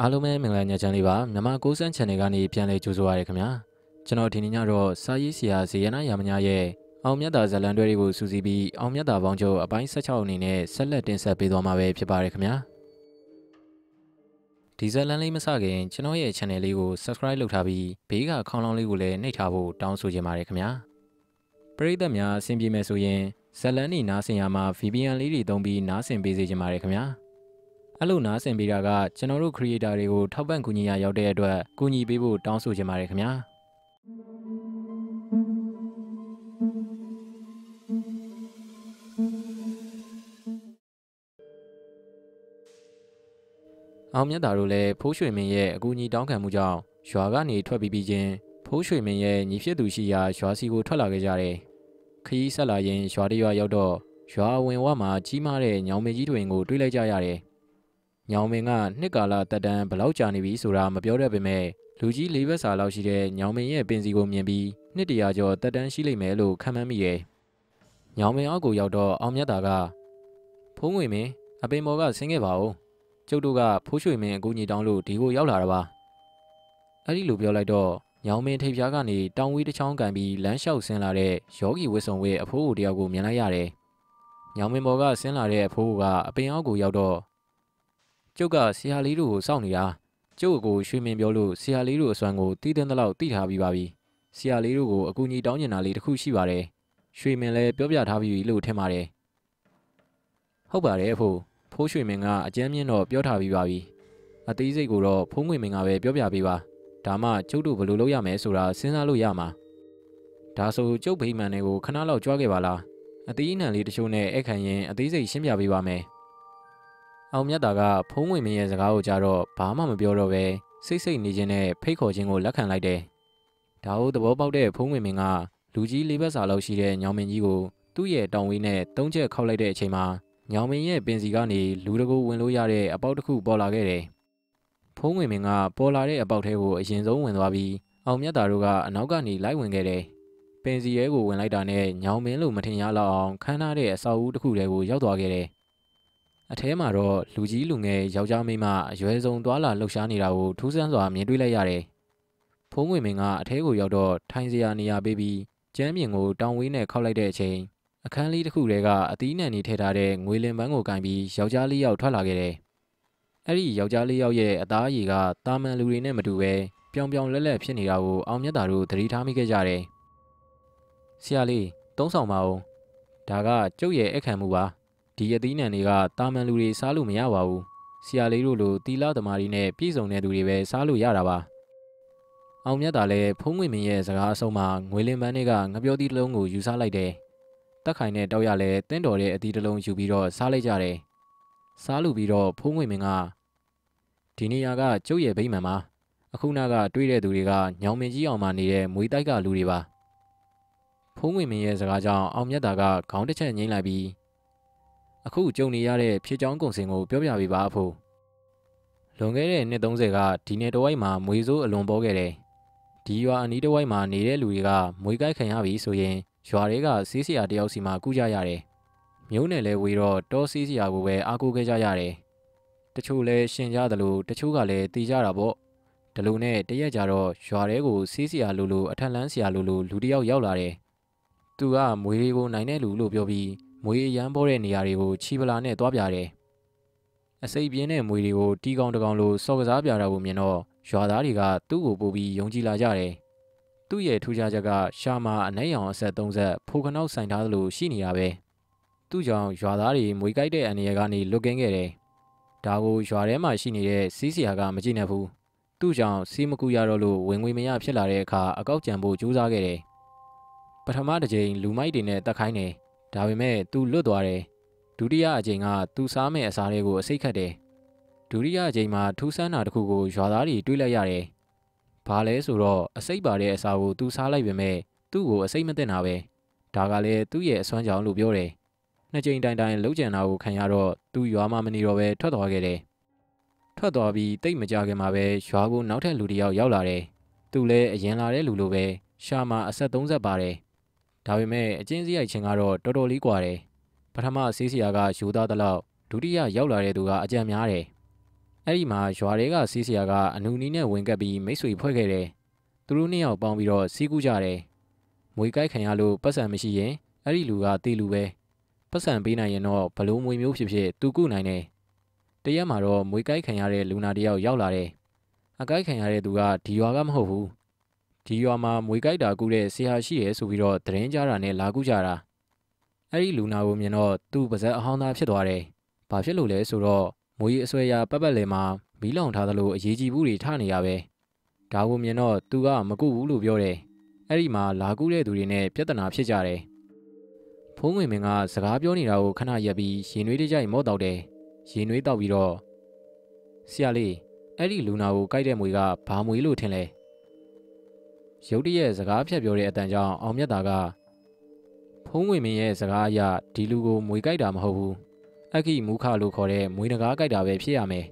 အားလုံးပဲမင်္ဂလာညချမ်းလေးပါမြန်မာကိုစန်း channel ကနေပြန်လည်ကြိုဆိုပါရခင်ဗျာကျွန်တော်ဒီနေ့ညတော့စာရေးဆရာဇေယနာရာမညာရဲ့အောင်မြတ်တာဇလန်တွဲတွေကိုစူးစီးပြီးအောင်မြတ်တာပေါင်းချုပ်အပိုင်း16အနေနဲ့ဆက်လက်တင်ဆက်ပေးသွားမှာပဲဖြစ်ပါရခင်ဗျာဒီဇလန်လေးမစခင်ကျွန်တော်ရဲ့ channel လေးကို subscribe လုပ်ထားပြီးဘေးကခေါင်းလောင်းလေးကိုလည်းနှိပ်ထားဖို့တောင်းဆိုချင်ပါတယ်ခင်ဗျာပရိသတ်များအဆင်ပြေမယ်ဆိုရင်ဇလန်နေနားဆင်ရမှာ VPN လေးတွေသုံးပြီးနားဆင်ပေးစေချင်ပါတယ်ခင်ဗျာ အဲ့လိုနားဆင်ပေးတာကကျွန်တော်တို့ creator တွေကိုထောက်ပံ့ကူညီရရောက်တဲ့အတွက်ကူညီပေးဖို့တောင်းဆိုချင်ပါတယ်ခင်ဗျာအောင်မြတ်တာတို့လည်းဖိုးရွှေမင်းရဲ့အကူအညီတောင်းခံမှုကြောင့်ရွာကနေထွက်ပြီးပြီးချင်းဖိုးရွှေမင်းရဲ့ညီဖြစ်သူရှိရာရွာစီကိုထွက်လာခဲ့ကြတယ်ခရီးဆက်လာရင်ရွာတရွာရောက်တော့ရွာဝင်ဝမှာကြီးမားတဲ့ညောင်မင်းကြီးတွင်ကိုတွေ့လိုက်ကြရတယ် ညောင်မင်းကနှစ်ကာလတက်တန်းဘလောက်ကြာနေပြီဆိုတာမပြောတတ်ပေမဲ့လူကြီးလေးဘက်စာလောက်ရှိတဲ့ညောင်မင်းရဲ့ပင်စီကိုမြင်ပြီးနှစ်တရာကျော်တက်တန်းရှိလိမ့်မယ်လို့ခန့်မှန်းမိတယ်ညောင်မင်းအောက်ကိုရောက်တော့အောင်မြတ်တာကဖုံးငွေမင်းအပင်မော်ကဆင်းခဲ့ပါဦးကျုပ်တို့ကဖိုးရွှေမင်းအကူကြီးတောင်းလို့ဒီကိုရောက်လာတာပါအဲ့ဒီလိုပြောလိုက်တော့ညောင်မင်းထိပ်ဖြားကနေတောင်ဝေးတစ်ချောင်းကန်ပြီးလမ်းလျှောက်ဆင်းလာတဲ့ယောဂီဝစ်စုံဝဲအဖိုးကိုတယောက်ကိုမြင်လိုက်ရတယ်ညောင်မင်းဘော်ကဆင်းလာတဲ့အဖိုးကအပင်အောက်ကိုရောက်တော့ ကျုပ်ကဆရာလေးတို့ကိုစောင့်နေတာကျုပ်ကိုရွှေမင်းပြောလို့ဆရာလေးတို့အစွမ်းကိုတည်တဲ့လောက်သိထားပြီးပါပြီဆရာလေးတို့ကိုအကူကြီးတောင်းကျင်တာလေးတစ်ခုရှိပါတယ်ရွှေမင်းလည်းပြောပြထားပြီးလို့ထင်ပါတယ်ဟုတ်ပါတယ်အဖိုးဖိုးရွှေမင်းကအကျမ်းမြင့်တော့ပြောထားပြီးပါပြီအသေးစိတ်ကိုတော့ဖုံးငွေမင်းကပဲပြောပြပေးပါဒါမှကျုပ်တို့ဘယ်လိုလုပ်ရမလဲဆိုတာစဉ်းစားလို့ရမှာဒါဆိုကျုပ်ဗိမာန်တွေကိုခဏလောက်ကြွားခဲ့ပါလားအသေးအနှံလေးတချို့နဲ့အခန့်ရင်အသေးစိတ်ရှင်းပြပေးပါမယ် အောင်မြတ်တာကဖုံးငွေမင်းရဲ့စကားကိုကြားတော့ဘာမှမပြောတော့ပဲစိတ်စိတ်နေခြင်းနဲ့ဖိတ်ခေါ်ခြင်းကိုလက်ခံလိုက်တယ်ဒါဟုသဘောပေါက်တဲ့ဖုံးငွေမင်းကလူကြီးလေးဘက်စာလောက်ရှိတဲ့ညောင်မင်းကြီးကိုသူ့ရဲ့တောင်ဝေးနဲ့သုံးချက်ခောက်လိုက်တဲ့အချိန်မှာညောင်မင်းရဲ့ပင်စီကနေလူတကူဝင်လို့ရတဲ့အပေါက်တစ်ခုပေါ်လာခဲ့တယ်။ဖုံးငွေမင်းကပေါ်လာတဲ့အပေါက်ထဲကိုအရင်ဆုံးဝင်သွားပြီးအောင်မြတ်တာတို့ကအနောက်ကနေလိုက်ဝင်ခဲ့တယ်။ပင်စီရဲကိုဝင်လိုက်တာနဲ့ညောင်မင်းလို့မထင်ရလောက်အောင်ခမ်းနားတဲ့အဆောက်အဦတစ်ခုထဲကိုရောက်သွားခဲ့တယ်။ အထဲမှာတော့လူကြီးလူငယ်ယောက်ျားမိန်းမအရွယ်စုံသွားလာလှုပ်ရှားနေတာကိုထူးဆန်းစွာမြင်တွေ့လိုက်ရတယ်။ဖုံးငွေမင်းကအထဲကိုရောက်တော့ထိုင်စရာနေရာပေးပြီးကျမ်းပြင်ကိုတောင်ဝေးနဲ့ခောက်လိုက်တဲ့အချိန်အခန်းလေးတစ်ခုတည်းကအသီးနှံနေထည့်ထားတဲ့ငွေလင်ပန်းကိုကင်ပြီးယောက်ျားလေးယောက်ထွက်လာခဲ့တယ်။အဲ့ဒီယောက်ျားလေးယောက်ရဲ့အသားအရည်ကတာမန်လူတွေနဲ့မတူပဲပြောင်ပြောင်လဲလဲဖြစ်နေတာကိုအောင်မြတ်တာတို့သတိထားမိခဲ့ကြတယ်။ဆရာလေးသုံးဆောင်ပါဦး။ဒါကကျုပ်ရဲ့အခမ်းမှုပါ။ ဒီအသီးနှံတွေကတာမန်လူတွေစားလို့မရပါဘူး။ဆရာလေးတို့လိုတီလာသမားတွေနဲ့ပြည့်စုံတဲ့သူတွေပဲစားလို့ရတာပါ။အောင်မြတ်တာလည်းဖုံးငွေမင်းရဲ့စကားအဆုံးမှာငွေလင်ပန်းတွေကငပြောသီးတစ်လုံးကိုယူဆလိုက်တယ်။တက်ခိုင်နဲ့တောက်ရလဲတင်းတော်တဲ့အသီးတစ်လုံးယူပြီးတော့စားလိုက်ကြတယ်။စားလို့ပြီးတော့ဖိုးငွေမင်းကဒီနေရာကကျုပ်ရဲ့ဗိမာန်ပါအခုနာကတွေးတဲ့သူတွေကညောင်မင်းကြီးအောင်မှနေတဲ့မွေတိုက်ကလူတွေပါ။ဖိုးငွေမင်းရဲ့စကားကြောင့်အောင်မြတ်တာကခေါင်းတစ်ချက်ငိမ့်လိုက်ပြီး အခုကြုံနေရတဲ့ဖြစ်ချောင်းကုံစင်ကိုပြောပြပေးပါအဖိုး။လွန်ခဲ့တဲ့နှစ်30ကဒီနယ်တဝိုက်မှာမွေစိုးအလွန်ပေါ်ခဲ့တယ်။ဒီရွာအနီးတဝိုက်မှာနေတဲ့လူတွေကမွေကိုက်ခံရပြီဆိုရင်ရွာတွေကစီးစရာတယောက်စီမှကူးကြရတယ်။မျိုးနယ်လဲဝေတော့တောစီးစရာကိုပဲအားကိုးခဲ့ကြရတယ်။တချို့လဲရှင်ကြသလိုတချို့ကလည်းတီးကြတာပေါ့။ဒီလိုနဲ့တရက်ကြတော့ရွာတွေကိုစီးစရာလိုလိုအထက်လန်းစရာလိုလိုလူတယောက်ရောက်လာတယ်။သူကမွေတွေကိုနိုင်တဲ့လူလို့ပြောပြီး မွေအရန်ပေါ်တဲ့နေရာတွေကိုချီပလာနဲ့တွားပြတယ်။အစိပ်ပြင်းတဲ့မွေတွေကိုတီးကောင်တကောင်လိုစော်ကစားပြတာကိုမြင်တော့ရွာသားတွေကသူ့ကိုပို့ပြီးယုံကြည်လာကြတယ်သူ့ရဲ့ထူးခြားချက်ကရှာမာအနှဲ့ရောင်အဆက်၃ဆက်ဖိုးခနောက်ဆိုင်ထားသလိုရှိနေရပဲသူ့ကြောင့်ရွာသားတွေမွေကြိုက်တဲ့အန္တရာယ်ကနေလွတ်ကင်းခဲ့တယ်ဒါကိုရွာထဲမှာရှိနေတဲ့စီးစရာကမကြည့်နဲ့ဘူးသူ့ကြောင့်စီးမကူရတော့လို့ဝင်ငွေမရဖြစ်လာတဲ့အခါအကောက်ကြံဖို့ကြိုးစားခဲ့တယ်ပထမတစ်ကြိမ်လူမိုက်တွေနဲ့တက်ခိုင်းတယ် ဒါပေမဲ့သူလွတ်သွားတယ်ဒုတိယအကြိမ်ကသူစားမဲ့အစားတွေကိုအစိတ်ခတ်တယ်ဒုတိယအကြိမ်မှာထူးဆန်းတာတစ်ခုကိုရွာသားတွေတွေးလိုက်ရတယ်။ဘာလဲဆိုတော့အစိတ်ပါတဲ့အစာကိုသူစားလိုက်ပေမဲ့သူ့ကိုအစိတ်မသိတာပဲ။ဒါကလည်းသူ့ရဲ့အစွမ်းကြောင့်လို့ပြောတယ်။နှစ်ကြိမ်တိုင်တိုင်လှုပ်ကြံတာကိုခံရတော့သူရွာမှမနေတော့ပဲထွက်သွားခဲ့တယ်။ထွက်သွားပြီးတိတ်မကြခင်မှာပဲရွာကိုနောက်ထပ်လူတစ်ယောက်ရောက်လာတယ်။သူလည်းအရင်လာတဲ့လူလိုပဲရှာမှာအဆက်30ပါတယ်။ ဒါပေမဲ့အချင်းစရိုက်ချင်းကတော့တော်တော်လေးကွာတယ်ပထမဆေးဆရာကယူသားသလောက်ဒုတိယရောက်လာတဲ့သူကအကြံများတယ်အဲ့ဒီမှာရွာတွေကဆေးဆရာကအနူနီးနဲ့ဝင်ကပ်ပြီးမိတ်ဆွေဖွဲ့ခဲ့တယ်သူတို့နှစ်ယောက်ပေါင်းပြီးတော့စီးကူးကြတယ်မွေကိုက်ခံရလို့ပတ်စံမရှိရင်အဲ့ဒီလူကတေးလူပဲပတ်စံပေးနိုင်ရင်တော့ဘလို့မွေမျိုးဖြစ်ဖြစ်သူကုနိုင်တယ်တရက်မှာတော့မွေကိုက်ခံရတဲ့လူနာတယောက်ရောက်လာတယ်အကိုက်ခံရတဲ့သူကဒီရွာကမဟုတ်ဘူး ဒီရွာမှာမွေကိုက်တာကူတဲ့ဆရာရှိရဲဆိုပြီးတော့သတင်းကြတာနဲ့လာကူကြတာအဲ့ဒီလူနာကိုမြင်တော့သူ့ပါဇက်အဟောင်းသားဖြစ်သွားတယ်ဘာဖြစ်လို့လဲဆိုတော့မွေအဆွဲရပတ်ပတ်လည်မှာမီးလောင်ထားသလိုအရေးကြီးဘူးတွေထနေရပဲဒါကိုမြင်တော့သူကမကုဘူးလို့ပြောတယ်အဲ့ဒီမှာလာကူတဲ့သူတွေနဲ့ပြဿနာဖြစ်ကြတယ်ဖုံးငွေမင်းကစကားပြောနေတာကိုခဏရက်ပြီးရင်နွေးတကြိုက်မော့တောက်တယ်ရင်နွေးတောက်ပြီးတော့ဆရာလေးအဲ့ဒီလူနာကိုကြိုက်တဲ့မွေကဘာမွေလို့ထင်လဲ ရုတ်တရက်စကားဖြတ်ပြောတဲ့အတန်ကြောင့်အောင်မြတ်တာကဖုံးငွေမင်းရဲ့စကားအရဒီလူကိုမွေကြိုက်တာမဟုတ်ဘူးအက္ခိမူခလို့ခေါ်တဲ့မွေးနဂါးကြိုက်တာပဲဖြစ်ရမယ်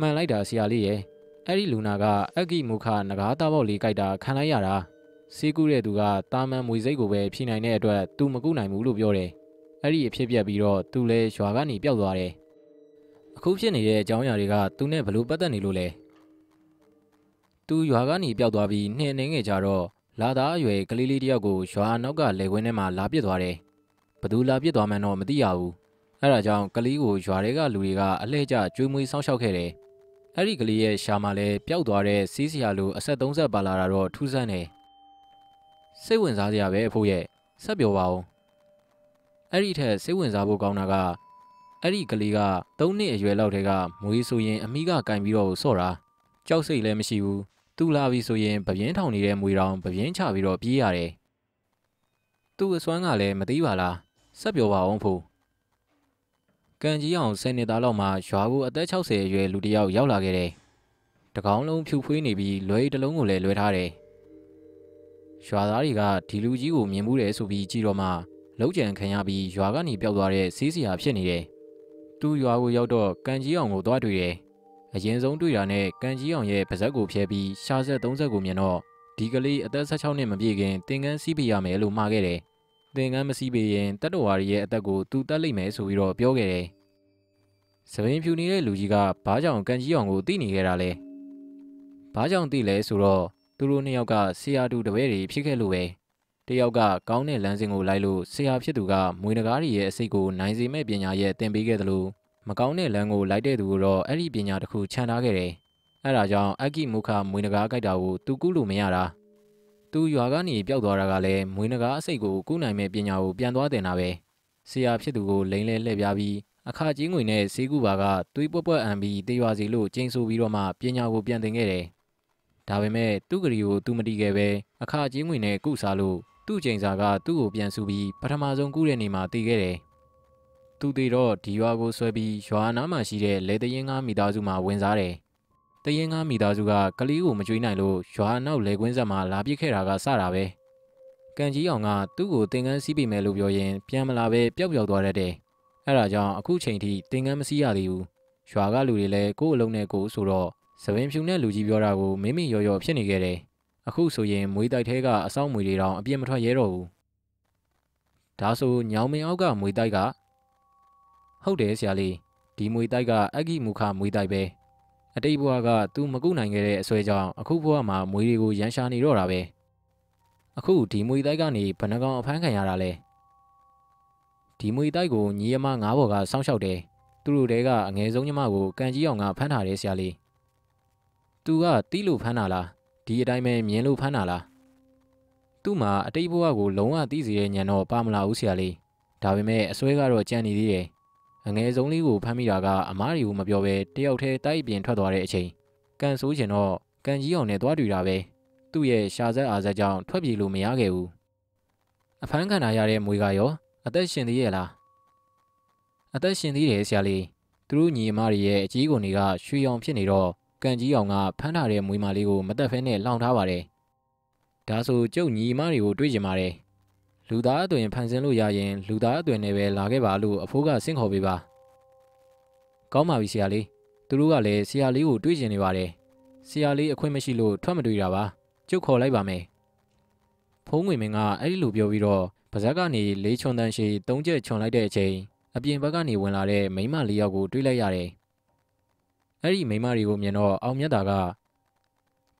မှန်လိုက်တာဆရာလေးရဲ့အဲ့ဒီလူနာကအက္ခိမူခနဂါးသားပေါက်လေးကြိုက်တာခံလိုက်ရတာစေးကူးတဲ့သူကတာမန်မွေစိတ်ကိုပဲဖြီးနိုင်တဲ့အတွက်သူမကူနိုင်ဘူးလို့ပြောတယ်အဲ့ဒီအဖြစ်ပြက်ပြီးတော့သူလည်းရွာကနေပျောက်သွားတယ်အခုဖြစ်နေတဲ့အကြောင်းအရာတွေကသူနဲ့ဘလို့ပတ်သက်နေလို့လဲ သူရွာကနေပျောက်သွားပြီးနှင်းနေငယ်ကြတော့လာသားအရွယ်ကလေးလေးတယောက်ကိုရွာနောက်ကလေခွင်းထဲမှာလာပစ်သွားတယ်ဘသူလာပြစ်သွားမှန်းတော့မသိရဘူးအဲဒါကြောင့်ကလေးကိုရွာတွေကလူတွေကအလှည့်ကျကျွေးမွေးစောင့်ရှောက်ခဲ့တယ်အဲ့ဒီကလေးရဲ့ရှာမှာလည်းပျောက်သွားတဲ့စီးစရာလိုအဆက်30ပါလာတာတော့ထူးဆန်းတယ်စိတ်ဝင်စားစရာပဲအဖိုးရဲ့ဆက်ပြောပါဦးအဲ့ဒီထက်စိတ်ဝင်စားဖို့ကောင်းတာကအဲ့ဒီကလေးက3နှစ်အရွယ်လောက်တည်းကမွေးဆိုရင်အမိကကင်ပြီးတော့ဆော့တာကြောက်စိတ်လည်းမရှိဘူး သူလာပြီဆိုရင်ပပြင်းထောင်နေတဲ့မွေတောင်ပပြင်းချပြီးတော့ပြေးရတယ်သူ့အစွမ်းကလည်းမသိပါလားဆက်ပြောပါအောင်ဖို့ကန်ကြီးအောင်10နှစ်သားလောက်မှရွာကိုအသက်60အရွယ်လူတစ်ယောက်ရောက်လာခဲ့တယ်။တကောင်းလုံးဖြူဖွေးနေပြီးလွယ်တလုံးကိုလည်းလွယ်ထားတယ်။ရွာသားတွေကဒီလူကြီးကိုမြင်မှုတယ်ဆိုပြီးကြည့်တော့မှလောက်ကြံခံရပြီးရွာကနေပျောက်သွားတဲ့စီးစရာဖြစ်နေတယ်။သူ့ရွာကိုရောက်တော့ကန်ကြီးအောင်ကိုသွားတွေ့တယ်။ အရင်ဆုံးတွေ့တာနဲ့ကန်ကြီးအောင်ရဲ့ပါဇက်ကိုဖျဲပြီးရှားဆက်30ကိုမြင်တော့ဒီကလေးအသက်16နှစ်မပြည့်ခင်တင်ကန်းစီးပြရမယ်လို့မှာခဲ့တယ်။သင်္ကန်းမစည်းပေရင်တတ္တဝါရီရဲ့အသက်ကိုသူတတ်လိမ့်မယ်ဆိုပြီးတော့ပြောခဲ့တယ်။စပင်းဖြူနေတဲ့လူကြီးကဘာကြောင့်ကန်ကြီးအောင်ကိုသိနေခဲ့တာလဲ။ဘာကြောင့်သိလဲဆိုတော့သူတို့နှစ်ယောက်ကဆရာတူတပည့်တွေဖြစ်ခဲ့လို့ပဲ။တယောက်ကကောင်းတဲ့လမ်းစဉ်ကိုလိုက်လို့ဆရာဖြစ်သူကမွေနဂါးရီရဲ့အစိတ်ကိုနိုင်စေမဲ့ပညာရဲ့သင်ပေးခဲ့တယ်လို့ မကောင်းတဲ့လမ်းကိုလိုက်တဲ့သူကတော့အဲ့ဒီပညာတစ်ခုခြံထားခဲ့တယ်။အဲ့ဒါကြောင့်အကိမုခမွေနဂါးကြိုက်တာကိုသူကူးလို့မရတာ။သူရွာကနေပျောက်သွားတာကလည်းမွေးနဂါအစိတ်ကိုကူးနိုင်မဲ့ပညာကိုပြန်သွားတင်တာပဲဆရာဖြစ်သူကိုလိန်လဲလှည့်ပြားပြီးအခါကြီးငွေနဲ့ဈေးကူပါကသွေးပွက်ပွက်အံပြီးတေးရွာစီလို့ကျင်းဆိုပြီးတော့မှပညာကိုပြန်သင်ခဲ့တယ်ဒါပေမဲ့သူ့ကလေးကိုသူမတီးခဲ့ပဲအခါကြီးငွေနဲ့ကုစားလို့သူ့ချိန်စာကသူ့ကိုပြန်ဆူပြီးပထမဆုံးကူးတဲ့နေမှာတည်ခဲ့တယ် သူတည်တော့ဒီရွာကိုဆွဲပြီးရွာနားမှာရှိတဲ့လေတရင်ကားမိသားစုမှာဝင်စားတယ်တရင်ကားမိသားစုကကလေးကိုမကြွေးနိုင်လို့ရွာနောက်လေကွင်းဆက်မှာလာပစ်ခဲ့တာကစတာပဲကန်ကြီးအောင်ကသူ့ကိုတင်ကန်းစီးပေးမယ်လို့ပြောရင်ပြန်မလာပဲပျောက်ပျောက်သွားတတ်တယ်အဲ့ဒါကြောင့်အခုချိန်ထိတင်ကန်းမစီးရသေးဘူးရွာကလူတွေလည်းကိုယ့်အလုံးနဲ့ကိုယ်ဆိုတော့သပင်ဖြူနဲ့လူကြီးပြောတာကိုမင်းမရော်ရော်ဖြစ်နေခဲ့တယ်အခုဆိုရင်မွေးတိုက်ထဲကအဆောင်မွေတွေတောင်အပြစ်မထွက်ရဲတော့ဘူးဒါဆိုညောင်မင်းအောက်ကမွေတိုက်က ဟုတ်တယ်ဆရာလေးဒီမွေတိုက်ကအဂိမုခမွေတိုက်ပဲအတိတ်ဘဝကသူမကုနိုင်ခဲ့တဲ့အဆွဲကြောင့်အခုဘဝမှာမွေတွေကိုရန်ရှာနေတော့တာပဲအခုဒီမွေတိုက်ကနေဘဏ္ဍကောင်အဖမ်းခံရတာလဲဒီမွေတိုက်ကိုညီအမငါးဘော်ကစောင့်ရှောက်တယ်သူတို့တဲကအငယ်ဆုံးညီမကိုကန်ကြီးအောင်ကဖမ်းထားတယ်ဆရာလေးသူကတီးလို့ဖမ်းတာလားဒီအတိုင်းပဲမြင်လို့ဖမ်းတာလားသူ့မှာအတိတ်ဘဝကိုလုံးဝသိစေတဲ့ညံတော့ပါမလာဘူးဆရာလေးဒါပေမဲ့အစွဲကတော့ကြံနေသေးတယ် အငယ်ဆုံးလေးကိုဖမ်းမိတာကအမားတွေကိုမပြောဘဲတယောက်တည်းတိုက်ပြင်ထွက်သွားတဲ့အချိန်ကန်ဆိုးချင်တော့ကန်ကြီးအောင်နဲ့သွားတွေ့တာပဲသူ့ရဲ့ရှာဆက်အားဆက်ကြောင့်ထွက်ပြေးလို့မရခဲ့ဘူးအဖမ်းခံရတဲ့မွေကရောအသက်ရှင်သေးရဲ့လားအသက်ရှင်သေးတယ်ဆရာလေးသူတို့ညီအမတွေရဲ့အကြီးကုန်တွေကရွှေအောင်ဖြစ်နေတော့ကန်ကြီးအောင်ကဖမ်းထားတဲ့မွေမလေးကိုမတက်ဖဲနဲ့လောင်ထားပါတယ်ဒါဆိုကျုပ်ညီအမတွေကိုတွေးကြပါတယ် လူသားအသွင်ဖန်ဆင်းလို့ရရင်လူသားအသွင်နဲ့ပဲလာခဲ့ပါလို့အဖိုးကဆင့်ခေါ်ပေးပါကောင်းပါပြီဆရာလေးသူတို့ကလည်းဆရာလေးကိုတွေးကျင်နေပါတယ်ဆရာလေးအခွင့်မရှိလို့ထွက်မတွေ့တာပါကျုပ်ခေါ်လိုက်ပါမယ်ဖုံးငွေမင်းကအဲ့ဒီလိုပြောပြီးတော့ပါဇက်ကနေလေးချွန်တန်းရှိသုံးချက်ချွန်လိုက်တဲ့အချိန်အပြင်ဘက်ကနေဝင်လာတဲ့မိန်းမလေးယောက်ကိုတွေးလိုက်ရတယ်အဲ့ဒီမိန်းမတွေကိုမြင်တော့အောင်မြတ်တာက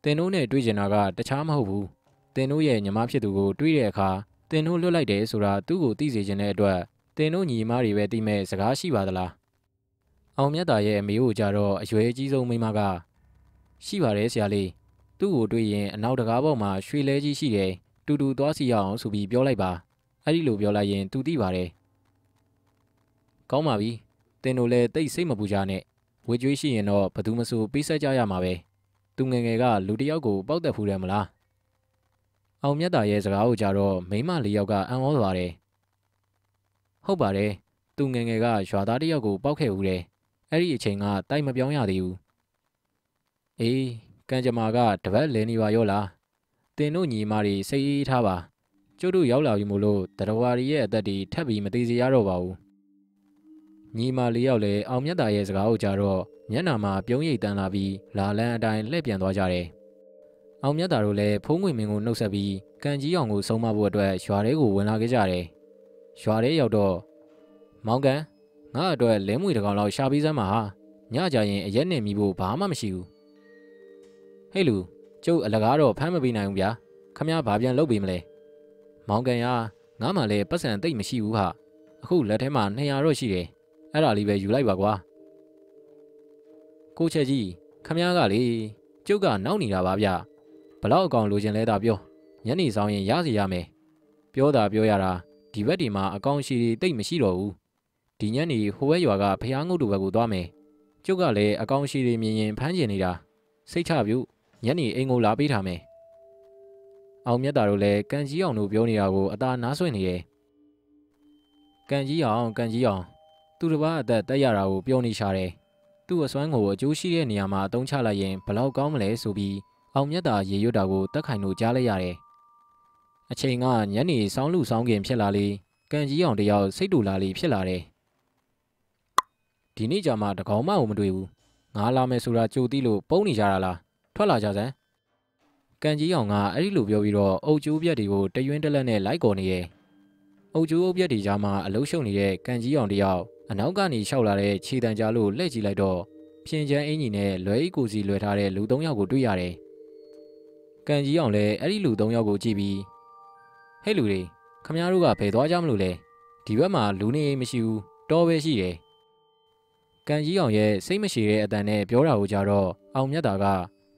တင်တို့နဲ့တွေ့ကျင်တာကတခြားမဟုတ်ဘူးတင်တို့ရဲ့ညီမဖြစ်သူကိုတွေ့တဲ့အခါ တင်တို့လွတ်လိုက်တယ်ဆိုတာသူ့ကိုသိစေချင်တဲ့အတွက်တင်တို့ညီမတွေပဲသိမဲ့စကားရှိပါသလားအောင်မြတ်တာရဲ့အမေကိုကြတော့အရွယ်ကြီးဆုံးမိန်းမကရှိပါတယ်ဆရာလေးသူ့ကိုတွေ့ရင်အနောက်တကားပေါ်မှာရွှေလဲကြီးရှိတယ်တူတူသွားစီရအောင်ဆိုပြီးပြောလိုက်ပါအဲ့ဒီလိုပြောလိုက်ရင်သူသိပါတယ်ကောင်းပါပြီတင်တို့လည်းတိတ်စိတ်မပူကြနဲ့ဝေကျွေးရှိရင်တော့ဘသူမဆိုပေးဆက်ကြရမှာပဲသူငယ်ငယ်ကလူတစ်ယောက်ကိုပောက်တက်ဖူးတယ်မလား အောင်မြတ်တာရဲ့စကားကိုကြတော့မိမလေးယောက်ကအံ့ဩသွားတယ်ဟုတ်ပါတယ်သူငယ်ငယ်ကရွာသားတစ်ယောက်ကိုပောက်ခဲ့ဦးတယ်အဲ့ဒီအချိန်ကတိုက်မပြောင်းရသေးဘူးအေးကံကြမ္မာကတပတ်လဲနေပါရောလားတင်တို့ညီမတွေစိတ်အေးထားပါကျုပ်တို့ရောက်လာပြီမို့လို့တရဝါရီရဲ့အသက်တွေထပ်ပြီးမသေးစေရတော့ပါဘူးညီမလေးယောက်လည်းအောင်မြတ်တာရဲ့စကားကိုကြားတော့မျက်နှာမှာပြုံးရိပ်တန်းလာပြီးလာလန်းအတိုင်းလှည့်ပြန်သွားကြတယ်။ အောင်မြတ်တာတို့လည်းဖုံးငွေမင်းကိုနှုတ်ဆက်ပြီးကန်ကြီးအောင်ကိုဆုံးမဖို့အတွက်ရွာထဲကိုဝင်လာခဲ့ကြတယ်။ရွာထဲရောက်တော့မောင်ကန်ငါအတွက်လဲမွေတကောင်လောက်ရှာပြီးစမ်းပါဟာညကြရင်အရက်နဲ့မိဖို့ဘာမှမရှိဘူး။ဟေးလူကျုပ်အလကားတော့ဖမ်းမပေးနိုင်ဘူးဗျာ။ခမရဘာပြန်လုပ်ပေးမလဲ။မောင်ကန်ရငါမှလည်းပတ်စံတိတ်မရှိဘူးဟာ။အခုလက်ထဲမှာ200တော့ရှိတယ်။အဲ့ဒါလေးပဲယူလိုက်ပါကွာ။ကိုချက်ကြီးခမ ्या ကလေကျုပ်ကနောက်နေတာပါဗျ ဘလောက်အကောင်လိုချင်လဲတာပြောညနေဆောင်ရင်ရစီရမယ်ပြောတာပြောရတာဒီဘက်ဒီမှာအကောင်ရှိတွေတိတ်မရှိတော့ဘူးဒီညနေဟိုဘက်ရွာကဖျားငုတ်တို့ဘက်ကိုသွားမယ်ကျုပ်ကလည်းအကောင်ရှိတွေမြင်ရင်ဖမ်းကျင်နေတာစိတ်ချပြုညနေအိမ်ကိုလာပေးထားမယ်အောင်မြတ်တာတို့လည်းကန်ကြီးအောင်တို့ပြောနေတာကိုအသာနားဆွင့်နေတယ်ကန်ကြီးအောင်ကန်ကြီးအောင်သူတစ်ပါးအသက်တက်ရတာကိုပြောနေရှာတယ်သူ့အစွမ်းကိုအကျိုးရှိတဲ့နေရာမှာအသုံးချလိုက်ရင်ဘလောက်ကောင်းမလဲဆိုပြီး အောင်မြတ်တာရေရွတ်တာကိုတက်ခိုင်တို့ကြားလိုက်ရတယ်။အချိန်ကညနေစောင်းလူစောင်းခင်ဖြစ်လာလေကန်ကြီးအောင်တယောက်စိတ်တူလာလေဖြစ်လာတယ်။ဒီနေ့ကြမှာတကောင်မှမတွေ့ဘူး။ငါလာမယ်ဆိုတာကြိုသိလို့ပုံနေကြတာလား။ထွက်လာကြစမ်း။ကန်ကြီးအောင်ကအဲ့ဒီလိုပြောပြီးတော့အုတ်ကျိုးပြက်တွေကိုတရွင်းတက်လက်နဲ့လိုက်ကော်နေရဲ့။အုတ်ကျိုးအုတ်ပြက်တွေကြားမှာအလုံးရှုံနေတဲ့ကန်ကြီးအောင်တယောက်အနောက်ကနေလျှောက်လာတဲ့ခြေတံကြားလို့လှည့်ကြည့်လိုက်တော့ဖြင်းချမ်းအင်ကြီးနဲ့လွယ်အိကိုစီလွယ်ထားတဲ့လူ၃ယောက်ကိုတွေ့ရတယ်။ ကန်ကြီးအောင်လည်းအဲ့ဒီလူ၃ယောက်ကိုကြည့်ပြီးဟဲ့လူတွေခမရတို့ကဖယ်သွားကြမလို့လဲဒီဘက်မှာလူနေအိမ်မရှိဘူးတော်ပဲရှိတယ်ကန်ကြီးအောင်ရဲ့စိတ်မရှိတဲ့အတန်နဲ့ပြောတာကိုကြတော့အောင်မြတ်တာက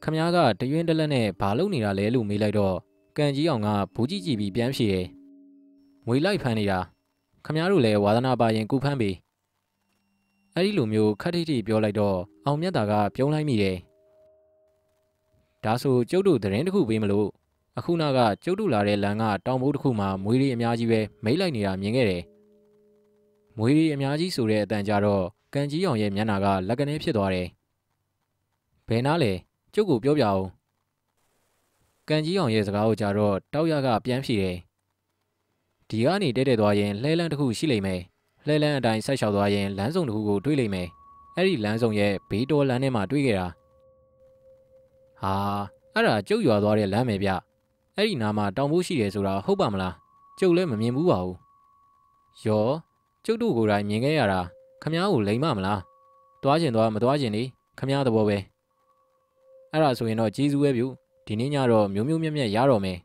ခမရကတရွင်းတလက်နဲ့ဘာလုပ်နေတာလဲလို့မေးလိုက်တော့ကန်ကြီးအောင်ကဘူးကြီးကြည့်ပြီးပြန်ဖြေတယ်ငွေလိုက်ဖမ်းနေတာခမရတို့လည်းဝါသနာပါရင်ကူဖမ်းပြီအဲ့ဒီလိုမျိုးခက်ထိထိပြောလိုက်တော့အောင်မြတ်တာကပြုံးလိုက်မိတယ် ဒါဆိုကျုပ်တို့သတင်းတစ်ခုပေးမလို့အခုနကကျုပ်တို့လာတဲ့လမ်းကတောင်ဘိုးတစ်ခုမှာမွေးရီအများကြီးပဲမိတ်လိုက်နေတာမြင်ခဲ့တယ်မွေးရီအများကြီးဆိုတဲ့အတန်ကြတော့ကန်ကြီးအောင်ရဲ့မျက်နှာကလက်ကနေဖြစ်သွားတယ်ဘယ်နာလဲကျုပ်ကိုပြောပြအောင်ကန်ကြီးအောင်ရဲ့စကားကိုကြတော့တောက်ရကပြန်ဖြေတယ်ဒီကနေတဲတဲသွားရင်လှဲလန်းတစ်ခုရှိလိမ့်မယ်လှဲလန်းအတိုင်းဆက်လျှောက်သွားရင်လမ်းစုံတစ်ခုကိုတွေ့လိမ့်မယ်။အဲ့ဒီလမ်းစုံရဲ့ဘေးတော်လမ်းထဲမှာတွေ့ခဲ့တာ။ ဟာအဲ့ဒါကျုပ်ရွာသွားတဲ့လမ်းပဲဗျ။အဲ့ဒီနားမှာတောင်ပိုးရှိတယ်ဆိုတာဟုတ်ပါမလား။ကျုပ်လည်းမမြင်ဘူးပါဘူး။ယောကျုပ်တို့ကိုယ်တိုင်မြင်ခဲ့ရတာခမားကိုလိမ်မမလား။သွားကျင်သွားမသွားကျင်နေခမားသဘောပဲ။အဲ့ဒါဆိုရင်တော့ကျေးဇူးပဲပြုဒီနေ့ညတော့မျိုးမျိုးမြက်မြက်ရတော့မယ်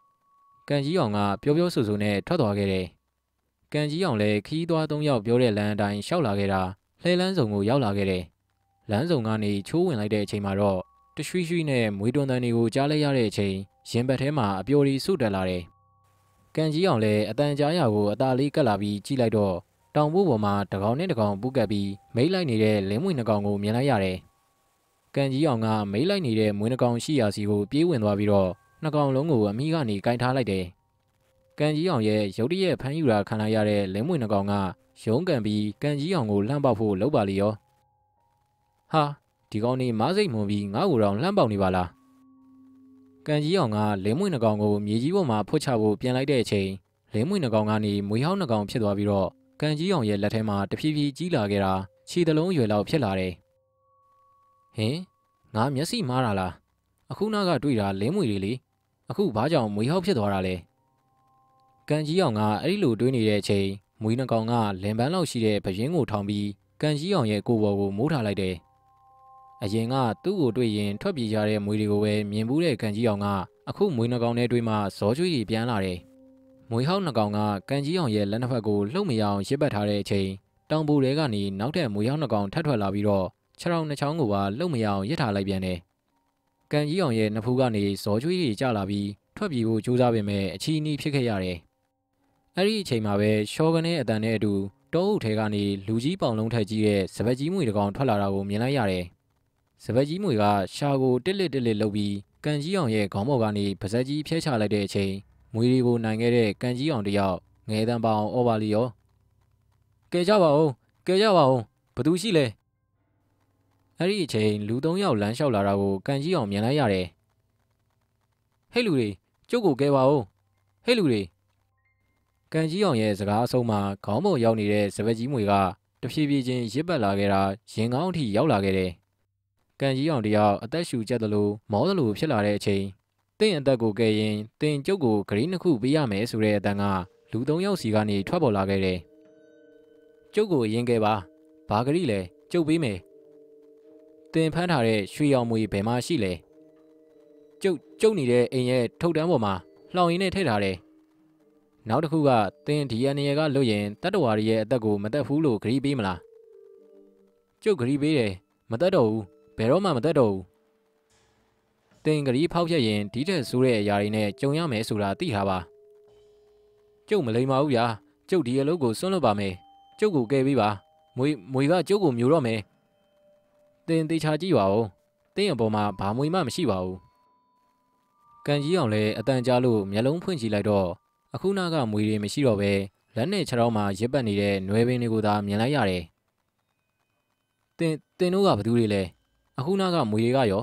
။ကန်ကြီးအောင်ကပျော်ပျော်ဆူဆူနဲ့ထွက်သွားခဲ့တယ်။ကန်ကြီးအောင်လည်းခီးသွားသုံးယောက်ပြောတဲ့လမ်းအတိုင်းရှောက်လာခဲ့တာလှဲလန်းစုံကိုရောက်လာခဲ့တယ်။လမ်းစုံကနေချိုးဝင်လိုက်တဲ့အချိန်မှာတော့ တရွှီရွှီနဲ့မွေးတွန်းတန်းတွေကိုကြားလိုက်ရတဲ့အချိန်ရင်ဘတ်ထဲမှာအပျော်ရီစုတက်လာတယ်။ကန်ကြီးအောင်လည်းအတန်ကြားရကိုအသာလေးကတ်လာပြီးကြည့်လိုက်တော့တောင်ပိုးပေါ်မှာတကောင်နဲ့တကောင်ပူကပ်ပြီးမိတ်လိုက်နေတဲ့လင်းမွေနှကောင်ကိုမြင်လိုက်ရတယ်။ကန်ကြီးအောင်ကမိတ်လိုက်နေတဲ့မွေးနှကောင်ရှိရာစီကိုပြေးဝင်သွားပြီးတော့နှကောင်လုံးကိုအမိကနေကင်ထားလိုက်တယ်။ကန်ကြီးအောင်ရဲ့ရုတ်တရက်ဖမ်းယူတာခံလိုက်ရတဲ့လင်းမွေနှကောင်ကရုံးကန်ပြီးကန်ကြီးအောင်ကိုလှမ်းပေါက်ဖို့လုပ်ပါလေရောဟာ ဒီကောင်နေမားစိတ်မွန်ပြီးငါ့ကိုတော့လှမ်းပေါက်နေပါလားကန်ကြီးအောင်ကလင်းမွေနှကောင်ကိုမြေကြီးပေါ်မှာဖွတ်ချဖို့ပြန်လိုက်တဲ့အချိန်လင်းမွေနှကောင်ကနေမွေဟောင်းနှကောင်ဖြစ်သွားပြီးတော့ကန်ကြီးအောင်ရဲ့လက်ထဲမှာတဖြည်းဖြည်းကြီးလာခဲ့တာခြေတလုံးရွယ်လောက်ဖြစ်လာတယ်ဟင်ငါမျက်စိမားတာလားအခုနောက်ကတွေ့တာလင်းမွေတွေလေအခုဘာကြောင့်မွေဟောက်ဖြစ်သွားတာလဲကန်ကြီးအောင်ကအဲ့ဒီလိုတွေးနေတဲ့အချိန်မွေးနှကောင်ကလင်ပန်းလောက်ရှိတဲ့ပရင်ကိုထောင်ပြီးကန်ကြီးအောင်ရဲ့ကိုယ်ပေါ်ကိုမိုးထားလိုက်တယ် အရင်ကသူ့ကိုတွေ့ရင်ထွက်ပြေးကြတဲ့မွေတွေကိုပဲမြင်ဘူးတဲ့ကန်ကြီးအောင်ကအခုမွေနှကောင်ထဲတွေးမှဇောကျွေးကြီးပြန်လာတယ်။မွေဟောက်နှကောင်ကကန်ကြီးအောင်ရဲ့လက်နှစ်ဖက်ကိုလှုပ်မရအောင်ရစ်ပတ်ထားတဲ့အချိန်တောင်ပူတွေကနေနောက်ထပ်မွေဟောက်နှကောင်ထပ်ထွက်လာပြီးတော့ခြေထောက်နှစ်ချောင်းကိုပါလှုပ်မရအောင်ရစ်ထားလိုက်ပြန်တယ်။ကန်ကြီးအောင်ရဲ့နှစ်ဖူးကနေဇောကျွေးကြီးကျလာပြီးထွက်ပြေးဖို့ကြိုးစားပေမဲ့အချီးနီးဖြစ်ခဲ့ရတယ်။အဲ့ဒီအချိန်မှာပဲရှော့ကနေအတန်နဲ့အတူတောအုပ်ထဲကနေလူကြီးပေါင်လုံးထက်ကြီးရဲ့စပက်ကြီးမွေတကောင်ထွက်လာတာကိုမြင်လိုက်ရတယ်။ စပက်ကြီးမွေကရှာကိုတစ်လစ်တစ်လစ်လှုပ်ပြီးကန်ကြီးအောင်ရဲ့ခေါင်းပေါ်ကနေပါဇက်ကြီးဖျက်ချလိုက်တဲ့အချိန်မွေတွေကိုနိုင်ခဲ့တဲ့ကန်ကြီးအောင်တယောက်ငဲတန်းပေါင်အော်ပါလီရောကဲကြပါဦးကဲကြပါဦးဘသူရှိလဲအဲ့ဒီအချိန်လူ၃ယောက်လမ်းလျှောက်လာတာကိုကန်ကြီးအောင်မြင်လိုက်ရတယ်ဟဲ့လူတွေကျုပ်ကိုကဲပါဦးဟဲ့လူတွေကန်ကြီးအောင်ရဲ့စကားအဆုံးမှာခေါင်းပေါ်ရောက်နေတဲ့စပက်ကြီးမွေကတဖြည်းဖြည်းချင်းရစ်ပတ်လာခဲ့တာရင်ကောင်းအထိရောက်လာခဲ့တယ်။ ကန်ကြီးအောင်တယောက်အသက်ရှူကျက်သလိုမောသလိုဖြစ်လာတဲ့အချိန်တင့်အသက်ကိုကယ်ရင်တင်ကျုပ်ကိုဂရီးနှစ်ခုပေးရမယ်ဆိုတဲ့အတန်ကလူသုံးယောက်စီကနေထွက်ပေါ်လာခဲ့တယ်။ကျုပ်ကိုရင်ကယ်ပါဘာဂရီးလဲကျုပ်ပေးမယ်။တင်ဖမ်းထားတဲ့ရွှေရောင်မွေဘယ်မှာရှိလဲ။ကျုပ်ကျုပ်နေတဲ့အိမ်ရဲ့ထုတ်တန်းပေါ်မှာလှောင်ရင်းနဲ့ထည့်ထားတယ်။နောက်တစ်ခုကသင်ဒီအန်ရကလွတ်ရင်တတ္တဝါရီရဲ့အသက်ကိုမတက်ဘူးလို့ဂရီးပေးမလားကျုပ်ဂရီးပေးတယ်မတက်တော့ဘူးဘ ယ်တော့မှမတက်တော့ဘူးသင်ဂရီးဖောက်ဖြက်ရင်ဒီတဲ့ဆိုးတဲ့အရာတွေနဲ့ကြုံရမယ်ဆိုတာသိထားပါကျုပ်မလိမ္မာဘူးဗျာကျုပ်ဒီအလုပ်ကိုစွန့်လွတ်ပါမယ်ကျုပ်ကိုကယ်ပေးပါမွေမွေကကျုပ်ကိုမျိုးတော့မယ်သင်တေချာကြည့်ပါဦးသင်အပေါ်မှာဘာမွေမှမရှိပါဘူးကန်ကြီးအောင်လည်းအတန်ကြားလို့မျက်လုံးဖွင့်ကြည့်လိုက်တော့အခုနာကမွေတွေမရှိတော့ပဲလက်နဲ့ခြေထောက်မှာရစ်ပတ်နေတဲ့နွယ်ပင်တွေကိုသာမြင်လိုက်ရတယ်။တင်တင်တို့ကဘသူတွေလဲ အခုနာကမွေတွေကရော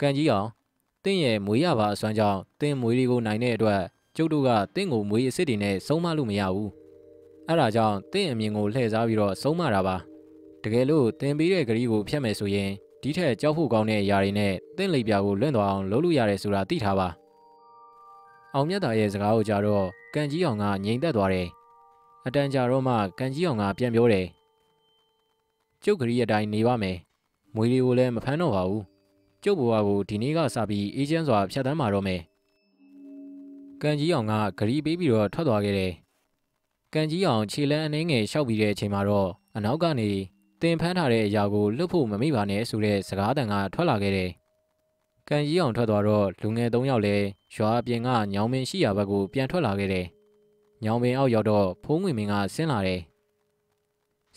ကန်ကြီးအောင်တင့်ရဲ့မွေရပါအစွမ်းကြောင့်တင်မွေတွေကိုနိုင်တဲ့အတွက်ကျုပ်တို့ကတင့်ကိုမွေအစ်စ်တွေနဲ့ဆုံးမလို့မရဘူး။အဲဒါကြောင့်တင့်အမြင်ကိုလှည့်စားပြီးတော့ဆုံးမတာပါ။တကယ်လို့တင်ပေးတဲ့ဂရီကိုဖျက်မယ်ဆိုရင်ဒီထက်ကြောက်ဖို့ကောင်းတဲ့အရာတွေနဲ့တင့်လိပ်ပြာကိုလွင့်သွားအောင်လုပ်လို့ရတယ်ဆိုတာသိထားပါ။အောင်မြတ်တာရဲ့စကားကိုကြားတော့ကန်ကြီးအောင်ကငြိမ်သက်သွားတယ်။အတန်ကြာတော့မှကန်ကြီးအောင်ကပြန်ပြောတယ်။ ကျုပ်ကလေးအတိုင်းနေပါမယ်။မွေတွေကိုလည်းမဖမ်းတော့ပါဘူး။ကျုပ်ဘဝကိုဒီနေ့ကစပြီးအေးချမ်းစွာဖြတ်သန်းပါတော့မယ်။ကန်ကြီးအောင်ကဂရီပေးပြီးတော့ထွက်သွားခဲ့တယ်။ကန်ကြီးအောင်ခြေလန်းအနှင်းငယ်ရှောက်ပြီးတဲ့အချိန်မှာတော့အနောက်ကနေတင်ဖမ်းထားတဲ့အရာကိုလွတ်ဖို့မမိပါနဲ့ဆိုတဲ့စကားတန်ကထွက်လာခဲ့တယ်။ကန်ကြီးအောင်ထွက်သွားတော့လူငယ်၃ယောက်လည်းရွာအပြင်ကညောင်ပင်ရှိရာဘက်ကိုပြန်ထွက်လာခဲ့တယ်။ညောင်ပင်အောက်ရောက်တော့ဖုံးငွေမင်းကဆင်းလာတယ်။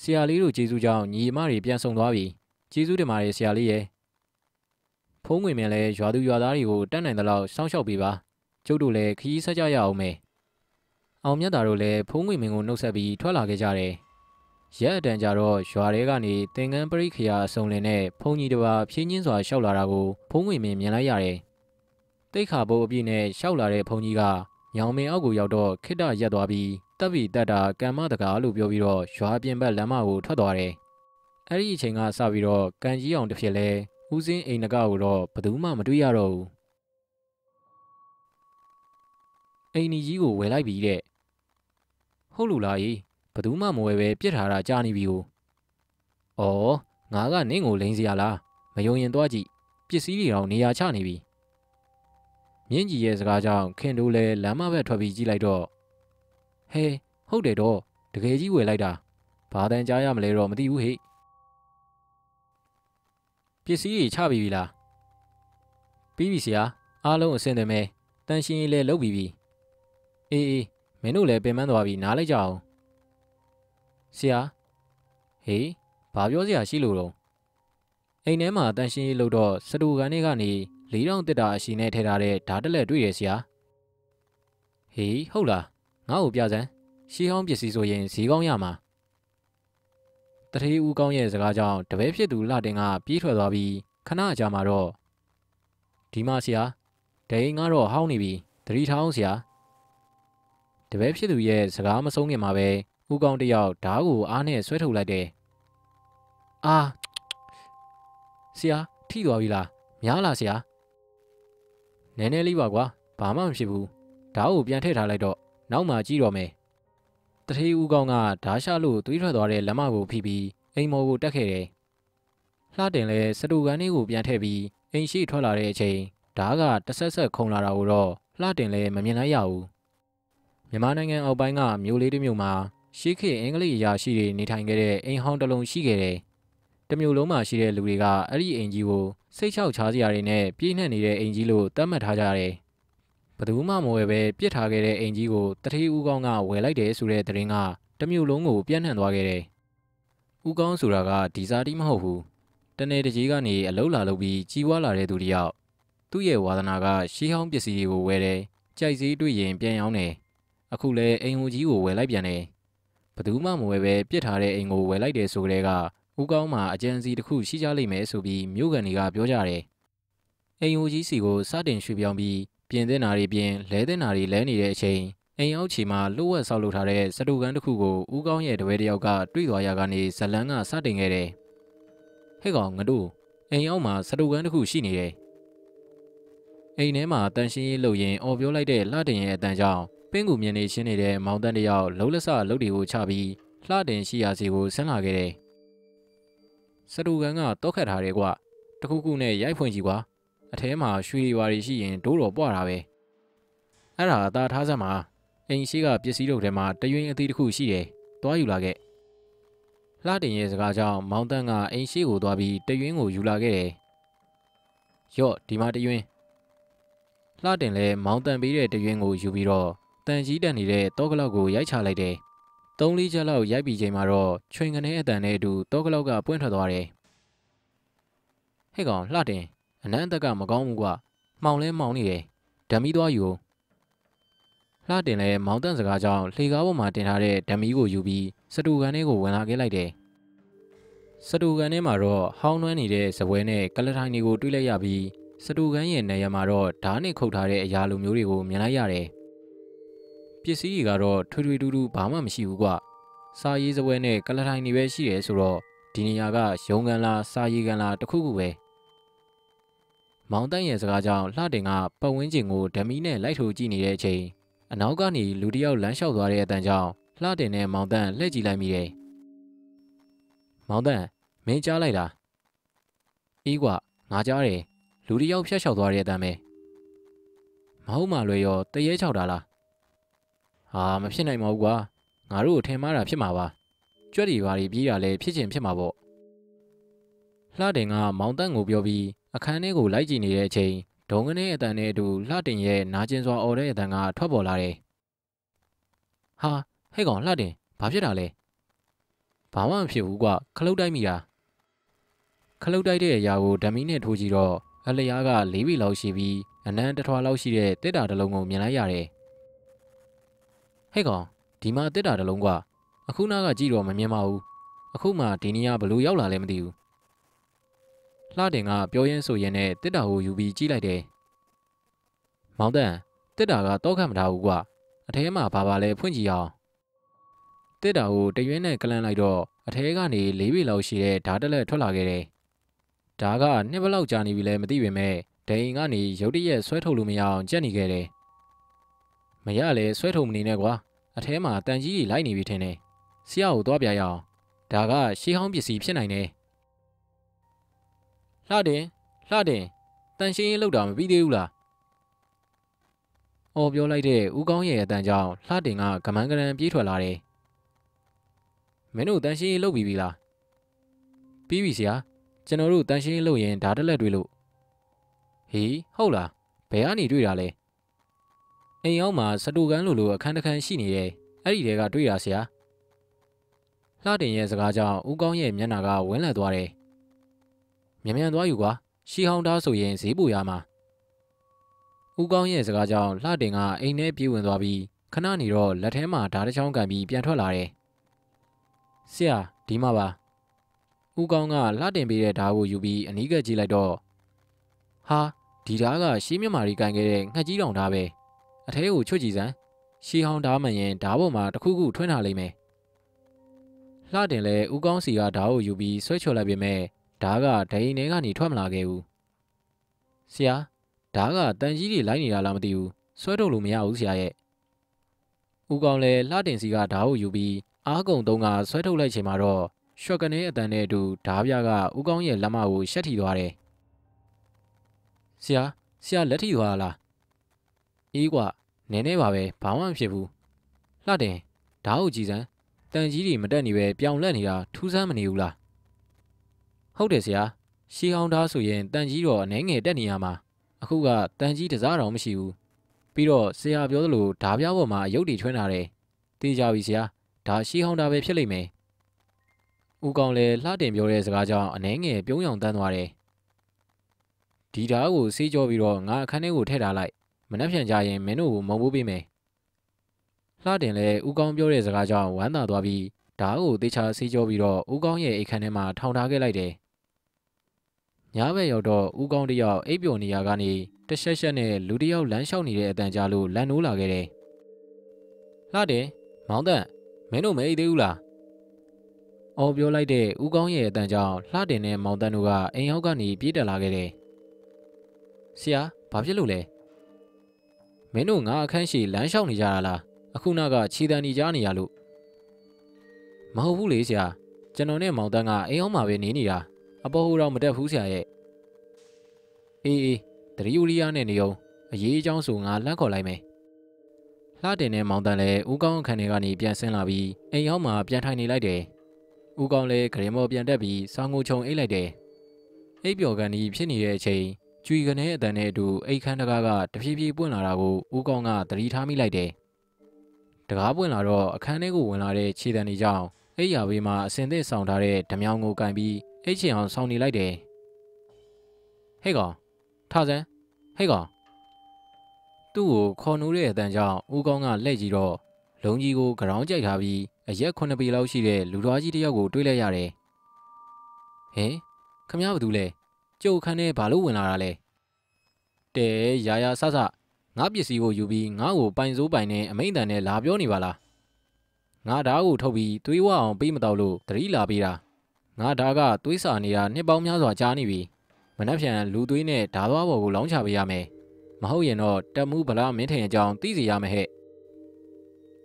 ဆရာလေးတို့ကျေးဇူးကြောင့်ညီမတွေပြန်ဆောင်သွားပြီ။ကျေးဇူးတင်ပါတယ်ဆရာလေးရဲ့။ဖုံးငွေမင်းလည်းရွာသူရွာသားတွေကိုတတ်နိုင်သလောက်စောင့်ရှောက်ပေးပါ။ကျုပ်တို့လည်းခရီးဆက်ကြရအောင်မယ်။အောင်မြတ်တာတို့လည်းဖုံးငွေမင်းကိုနှုတ်ဆက်ပြီးထွက်လာခဲ့ကြတယ်။ရက်အတန်ကြတော့ရွာထဲကနေတင်ကန်းပရိခရာအစုံလင်နဲ့ဖုန်ကြီးတစ်ပါးဖြင်းချင်းစွာရှောက်လာတာကိုဖုံးငွေမင်းမြင်လိုက်ရတယ်။တိတ်ခါဘိုးအပြည့်နဲ့ရှောက်လာတဲ့ဖုန်ကြီးက ညောင်မင်းအောက်ကိုရောက်တော့ခိတ္တရက်သွားပြီးတပ်ပြီးတက်တာကံမတကားလို့ပြောပြီးတော့ရွာပြင်ဘက်လမ်းမကိုထွက်သွားတယ်။အဲ့ဒီအချိန်ကစပြီးတော့ကန်ကြီးအောင်တစ်ဖြစ်လဲဦးစင်းအိမ်နကကိုတော့ဘယ်သူမှမတွေ့ရတော့ဘူး။အိမ်ကြီးကိုဝယ်လိုက်ပြီတဲ့။ဟုတ်လို့လားကြီးဘသူမှမဝဲပဲပြစ်ထားတာကြားနေပြီကို။အော်ငါကနင့်ကိုလိန်စရာလားမယုံရင်သွားကြည့်ပစ္စည်းတွေတော့နေရာချနေပြီ။ မြင့်ကြီးရဲ့စကားကြောင့်ခင်တို့လည်းလမ်းမဘက်ထွက်ပြီးကြည့်လိုက်တော့ဟဲဟုတ်တယ်တော့တကယ်ကြီးဝယ်လိုက်တာဘာတန်ကြားရမလဲတော့မသိဘူးဟဲ့။ပစ္စည်းတွေချပြီးပြီလား။ပြီးပြီဆရာအားလုံးအဆင်သင့်ပဲတန်ရှင်းရေးလည်းလုပ်ပြီးပြီ။အေးအေးမင်းတို့လည်းပင်ပန်းသွားပြီနားလိုက်ကြအောင်ဆရာဟေးဘာပြောစရာရှိလို့တော့အိမ်ထဲမှာတန်ရှင်းရေးလုပ်တော့စတူကန်တွေကနေ လေးတောင်တစ်တာအရှိနဲ့ထည့်ထားတဲ့ဓာတ်တက်လက်တွေ့ရဆရာဟေးဟုတ်လားငါ့ကိုပြစမ်းရှီဟောင်းပစ္စည်းဆိုရင်ဈေးကောင်းရမှာတထေးဦးကောင်းရဲ့စကားကြောင့်တပည့်ဖြစ်သူလှတင်ကပြေးထွက်သွားပြီးခဏကြာမှတော့ဒီမှာဆရာဒိန်ကတော့ဟောင်းနေပြီသတိထောင်းဆရာတပည့်ဖြစ်သူရဲ့စကားမဆုံးခင်မှာပဲဦးကောင်းတယောက်ဓားကိုအားနဲ့ဆွဲထုတ်လိုက်တယ်။အာဆရာထိသွားပြီလားများလားဆရာ နည်းနည်းလေးပါကွာဘာမှမဖြစ်ဘူးဓားကိုပြန်ထည့်ထားလိုက်တော့နောက်မှကြည့်တော့မယ်တထေးဦးကောင်းကဓားရှလို့သွေးထွက်သွားတဲ့လက်မကိုဖိပြီးအိမ်မော်ကိုတက်ခဲ့တယ်လှတင်လဲစတူကန်လေးကိုပြန်ထည့်ပြီးအိမ်ရှိထွက်လာတဲ့အချိန်ဓားကတဆက်ဆက်ခုံလာတာကိုတော့လှတင်လဲမမြင်လိုက်ရဘူးမြန်မာနိုင်ငံအောက်ပိုင်းကမြို့လေးတစ်မြို့မှာရှေးခေတ်အင်္ဂလိပ်အရာရှိတွေနေထိုင်ခဲ့တဲ့အိမ်ဟောင်းတစ်လုံးရှိခဲ့တယ်။ တမျိုးလုံးမှာရှိတဲ့လူတွေကအဲ့ဒီအိမ်ကြီးကိုစိတ်ချောက်ချားစရာတွေနဲ့ပြည့်နှက်နေတဲ့အိမ်ကြီးလို့သတ်မှတ်ထားကြတယ်။ဘယ်သူမှမဝယ်ပဲပြစ်ထားခဲ့တဲ့အိမ်ကြီးကိုတတိဦးကောင်းကဝယ်လိုက်တယ်ဆိုတဲ့သတင်းကတမျိုးလုံးကိုပြန့်နှံ့သွားခဲ့တယ်။ဦးကောင်းဆိုတာကဒီဇာတိမဟုတ်ဘူး။တနေ့တကြီးကနေအလုံးလာလုပ်ပြီးကြီးွားလာတဲ့သူတယောက်သူ့ရဲ့ဝါသနာကရှေးဟောင်းပစ္စည်းတွေကိုဝယ်တယ်။ကြိုက်စည်းတွေ့ရင်ပြန်ရောင်းတယ်။အခုလဲအိမ်ဟိုကြီးကိုဝယ်လိုက်ပြန်တယ်။ဘသူမှမဝယ်ပဲပြစ်ထားတဲ့အိမ်ကိုဝယ်လိုက်တယ်ဆိုကြတဲ့က ဦးကောင်းမှာအကြံစီတစ်ခုရှိကြလိမ့်မယ်ဆိုပြီးမြို့ကန်တွေကပြောကြတယ်။အိမ်ဟိုကြီးစီကိုစတင်ရွှေ့ပြောင်းပြီးပြင်သစ်နာတွေပြင်လဲတဲ့နာတွေလဲနေတဲ့အချိန်အိမ်အောက်ခြေမှာလှုပ်ဝက်ဆောက်လုပ်ထားတဲ့စတူကန်တစ်ခုကိုဦးကောင်းရဲ့တပည့်တယောက်ကတွေ့သွားရကနေဇလန်းကစတင်ခဲ့တယ်။ဟဲ့ကောင်ငါတို့အိမ်အောက်မှာစတူကန်တစ်ခုရှိနေတယ်။အိမ်ထဲမှာတန်ရှင်းရေးလုပ်ရင်အော်ပြောလိုက်တဲ့လှတင်ရဲ့အတန်ကြောင့်ပင်းကူမြင်နေရှင်းနေတဲ့မောင်တန်းတယောက်လုံးလက်ဆလုတ်တွေကိုချပြီးလှတင်ရှိရာစီကိုဆင်းလာခဲ့တယ်။ စတူကန်ကတောက်ခတ်ထားတယ်ကွ။တခုခုနဲ့ရိုက်ဖွင့်ကြည့်ကွာ။အထဲမှာရွှေရွာတွေရှိရင်ဒိုးတော်ပွားတာပဲ။အဲ့ဒါအသာထားစမ်းမှာအိမ်ရှိကပစ္စည်းတို့ထဲမှာတရွင်းအသီးတစ်ခုရှိတယ်။သွားယူလာခဲ့။လှတင်ရဲ့စကားကြောင့်မောင်တန်းကအိမ်ရှိကိုသွားပြီးတရွင်းကိုယူလာခဲ့တယ်။ယော့ဒီမှာတရွင်းလှတင်လဲမောင်တန်ပေးတဲ့တရွင်းကိုယူပြီးတော့တန်ကြီးတက်နေတဲ့တောကလောက်ကိုရိုက်ချလိုက်တယ်။ သုံးလေးချက်လောက်ရိုက်ပြီးချိန်မှာတော့ချွင်ကနေအတန်နဲ့အတူတောကလောက်ကပွင့်ထွက်သွားတယ်။ဟဲ့ကောင်လှတင်အနမ်းအသက်ကမကောင်းဘူးကွာ။မှောင်လဲမှောင်နေတယ်။ဓမီသွားယူ။လှတင်လဲမောင်တန့်စကားကြောင့်လှေကားပေါ်မှာတင်ထားတဲ့ဓမီကိုယူပြီးစတူကန်ထဲကိုဝင်လာခဲ့လိုက်တယ်။စတူကန်ထဲမှာတော့ဟောင်းနှွမ်းနေတဲ့ဇပွဲနဲ့ကလထိုင်တွေကိုတွေးလိုက်ရပြီးစတူကန်ရဲ့နေရာမှာတော့ဓားနဲ့ခုတ်ထားတဲ့အရာလိုမျိုးတွေကိုမြင်လိုက်ရတယ်။ ပစ္စည်းတွေကတော့ထွေထွေတူတူဘာမှမရှိဘူးကွ။စာရေးစပွဲနဲ့ကလထိုင်တွေပဲရှိတယ်ဆိုတော့ဒီနေရာကရုံကန်လားစာရေးကန်လားတခုခုပဲ။မောင်တန့်ရဲ့စကားကြောင့်လှတင်ကပတ်ဝန်းကျင်ကိုဓမီနဲ့လိုက်ထိုးကြည့်နေတဲ့အချိန်အနောက်ကနေလူတစ်ယောက်လမ်းလျှောက်သွားတဲ့အတန်ကြောင့်လှတင်နဲ့မောင်တန့်လှည့်ကြည့်လိုက်မိတယ်။မောင်တန့်မင်းကြားလိုက်လား။အေးကွငါကြားတယ်လူတစ်ယောက်ဖျက်လျှောက်သွားတဲ့အတန်ပဲ။မဟုတ်မှလွယ်ရောတရေချောက်တာလား ဟာမဖြစ်နိုင်ပါဘူးကွာငါတို့ကိုထင်မှားတာဖြစ်မှာပါကြွက်တွေဘာတွေပြေးတာလဲဖြစ်ချင်ဖြစ်မှာပေါ့လှတင်ကမောင်တန့်ကိုပြောပြီးအခန်းထဲကိုလိုက်ကြည့်နေတဲ့အချိန်ဒုံကနေအတန်နဲ့အတူလှတင်ရဲ့နာကျင်စွာအော်တဲ့အတန်ကထွက်ပေါ်လာတယ်ဟာဟဲ့ကောင်လှတင်ဘာဖြစ်တာလဲဘာမှမဖြစ်ဘူးကွာခလုတ်တိုက်မိတာခလုတ်တိုက်တဲ့အရာကိုဓမီနဲ့ထိုးကြည့်တော့အလျားက၄ဘီလောက်ရှိပြီးအနံတထွားလောက်ရှိတဲ့တစ်တာတစ်လုံးကိုမြင်လိုက်ရတယ် ဟဲ့ကောင်ဒီမှာတစ်တာတလုံးကွာအခုနာကကြည့်တော့မမြင်ပါဘူးအခုမှဒီနေရာဘလို့ရောက်လာလဲမသိဘူးလှတင်ကပြောရင်းဆိုရင်းနဲ့တစ်တာကိုယူပြီးကြည့်လိုက်တယ်မောင်တန်တစ်တာကတော့ခတ်မထားဘူးကွာအထဲမှာဘာပါလဲဖွင့်ကြည့်အောင်တစ်တာကိုတရွင်းနဲ့ကလန်းလိုက်တော့အထဲကနေလေးပေလောက်ရှိတဲ့ဓာတ်တက်လက်ထွက်လာခဲ့တယ်ဓာတ်ကနှစ်ဘလောက်ကြာနေပြီလဲမသိပေမဲ့ဒိန်ကနေရုတ်တရက်ဆွဲထုတ်လို့မရအောင်ကြက်နေခဲ့တယ်မရလဲဆွဲထုတ်မနေနဲ့ကွာ အထဲမှာတန်ကြီးကြီးလိုက်နေပြီထင်တယ်ဆရာကိုသွားပြရအောင်ဒါကရှေးဟောင်းပစ္စည်းဖြစ်နိုင်တယ်လှတင်လှတင်တန်ရှင်းရေးလောက်တာမပြီးသေးဘူးလားအော်ပြောလိုက်တဲ့ဦးကောင်းရဲ့အတန်ကြောင့်လှတင်ကကမန်းကရန်ပြေးထွက်လာတယ်မင်းတို့တန်ရှင်းရေးလုပ်ပြီးပြီလားပြီးပြီဆရာကျွန်တော်တို့တန်ရှင်းရေးလုပ်ရင်ဒါတက်လက်တွေ့လို့ဟေးဟုတ်လားဘယ်ကနေတွေ့တာလဲ အိမ်အောင်မှာစတူကန်လိုလိုအခန်းတစ်ခန်းရှိနေတယ်အဲ့ဒီတဲကတွေ့ရဆရာလှတင်ရဲ့စကားကြောင့်ဦးကောင်းရဲ့မျက်နှာကဝင်းလည်သွားတယ်မြန်မြန်သွားယူကွာရှီဟောင်းသားဆိုရင်ဈေးပူရမှာဦးကောင်းရဲ့စကားကြောင့်လှတင်ကအိမ်ထဲပြေးဝင်သွားပြီးခဏနေတော့လက်ထဲမှာဓာတ်တစ်ချောင်းကန်ပြီးပြန်ထွက်လာတယ်ဆရာဒီမှာပါဦးကောင်းကလှတင်ပေးတဲ့ဓာတ်ကိုယူပြီးအနီးကပ်ကြည့်လိုက်တော့ဟာဒီဓာတ်ကရှေးမြမာရီကန်ခဲ့တဲ့ငှက်ကြီးတောင်ဓာတ်ပဲ အထဲကိုချွတ်ကြည့်စမ်းရှီဟောင်းဓားမှန်ရင်ဓားပေါ်မှာတစ်ခုခုထွန်းထားလိမ့်မယ်လှတင်လဲဦးကောင်းစီကဓားကိုယူပြီးဆွဲချော်လိုက်ပေမဲ့ဓားကဒိန်ထဲကနေထွက်မလာခဲ့ဘူးဆရာဓားကတန်ကြီးတွေလိုက်နေတာလားမသိဘူးဆွဲထုတ်လို့မရဘူးဆရာရဲ့ဦးကောင်းလဲလှတင်စီကဓားကိုယူပြီးအားကုံတုံးကဆွဲထုတ်လိုက်ချိန်မှာတော့ရွှက်ကနေအတန်နဲ့အတူဓားပြကဦးကောင်းရဲ့လက်မကိုရှက်ထီသွားတယ်ဆရာဆရာလက်ထီသွားလား အေးကွာနည်းနည်းပါပဲဘာမှမဖြစ်ဘူးလှတယ်ဓာတ်ကိုကြည်စမ်းတန်ကြီးတွေမတက်နေပဲပြောင်လက်နေတာထူးဆန်းမနေဘူးလားဟုတ်တယ်ဆရာရှီအောင်ဓာတ်ဆိုရင်တန်ကြီးတော့အနှဲငယ်တက်နေရမှာအခုကတန်ကြီးတစားတော်မရှိဘူးပြီးတော့ဆရာပြောသလိုဓာပြပေါ်မှာအယုတ်တွေထွန်းလာတယ်တေးကြပြီဆရာဒါရှီဟောင်းတာပဲဖြစ်လိမ့်မယ်ဦးကောင်လည်းလှတင်ပြောတဲ့စကားကြောင့်အနှဲငယ်ပြုံးရောင်တန်းသွားတယ်ဒီဓာတ်ကိုဆေးကြောပြီးတော့ငါအခန်းထဲကိုထည့်ထားလိုက် မနှက်ဖြန်ကြရင်မင်းတို့ကိုမုံဖို့ပေးမယ်လှတင်လည်းဦးကောင်ပြောတဲ့စကားကြောင့်ဝမ်းသာသွားပြီးဓာတ်ကိုသေချာဆေးကြောပြီးတော့ဦးကောင်ရဲ့အိတ်ခန်းထဲမှာထောင်ထားခဲ့လိုက်တယ်ညဘက်ရောက်တော့ဦးကောင်းတယောက်အိပ်ပျော်နေရကနေတရှက်ရှက်နဲ့လူတယောက်လမ်းလျှောက်နေတဲ့အတန်ကြားလို့လန်နိုးလာခဲ့တယ်။လှတယ်မောင်တန့်မင်းတို့မအိပ်သေးဘူးလား။အော်ပြောလိုက်တဲ့ဦးကောင်းရဲ့အတန်ကြောင့်လှတယ်နဲ့မောင်တန့်တို့ကအိမ်ရောက်ကနေပြေးတက်လာခဲ့တယ်။ဆရာဘာဖြစ်လို့လဲ။ မင်းတို့ငါအခန်းရှိလမ်းလျှောက်နေကြတာလား။အခုနောက်ကခြေတံနေကြနေရလို့မဟုတ်ဘူးလေဆရာကျွန်တော်နဲ့မောင်တန်းကအိမ်အောင်မှာပဲနေနေတာ။အပေါ်ဟိုတော့မတက်ဘူးဆရာရဲ့အေးအေးတရီယူရီယာနဲ့နေအောင်အရေးအကြောင်းဆိုငါလှမ်းခေါ်လိုက်မယ်လှတင်တဲ့မောင်တန်လည်းဦးကောင်းအခန်းထဲကနေပြန်ဆင်းလာပြီးအိမ်ရောက်မှပြန်ထိုင်နေလိုက်တယ်ဦးကောင်းလည်းဂရင်မော်ပြန်တက်ပြီးစောင်းငိုချုံအိတ်လိုက်တယ်အိပ်ပျော်ကန်ဒီဖြစ်နေတဲ့အချိန် ကျွေကနေအတန်နဲ့အတူအိတ်ခမ်းတကားကတဖြည်းဖြည်းပွင့်လာတာကိုဦးကောင်းကသတိထားမိလိုက်တယ်တကားပွင့်လာတော့အခန်းထဲကိုဝင်လာတဲ့ခြေတံတွေကြောင့်အိပ်ရာဘေးမှာအစင်သစ်ဆောင်ထားတဲ့ဓမြောင်ကိုကင်ပြီးအိတ်ချင်အောင်ဆောင်းနေလိုက်တယ်ဟဲ့ကောင်ထဆန်းဟဲ့ကောင်သူ့ကိုခေါ်နိုးတဲ့အတန်ကြောင့်ဦးကောင်းကလှည့်ကြည့်တော့လုံကြီးကိုကရောင်းကြိုက်ထားပြီးအရက်ခုနှစ်ပေလောက်ရှိတဲ့လူတော်ကြီးတစ်ယောက်ကိုတွေ့လိုက်ရတယ်ဟင်ခမရဘာတူလဲ ကျုပ်ခန်းထဲဘာလို့ဝင်လာတာလဲတဲရာရာဆဆငါပစ္စည်းကိုယူပြီးငါ့ကိုပိုင်စိုးပိုင်နဲ့အမိန်တန်နဲ့လာပြောနေပါလားငါဓာတ်ကိုထုတ်ပြီးသွေးဝအောင်ပေးမတော့လို့တတိလာပေးတာငါဒါကသွေးစာနေတာနှစ်ပေါင်းများစွာကြာနေပြီမနှက်ဖြန်လူသွေးနဲ့ဓာသွားပေါ်ကိုလောင်းချပေးရမယ်မဟုတ်ရင်တော့တက်မှုဗလာမင်းထင်အကြောင်းသိစေရမယ်ဟဲ့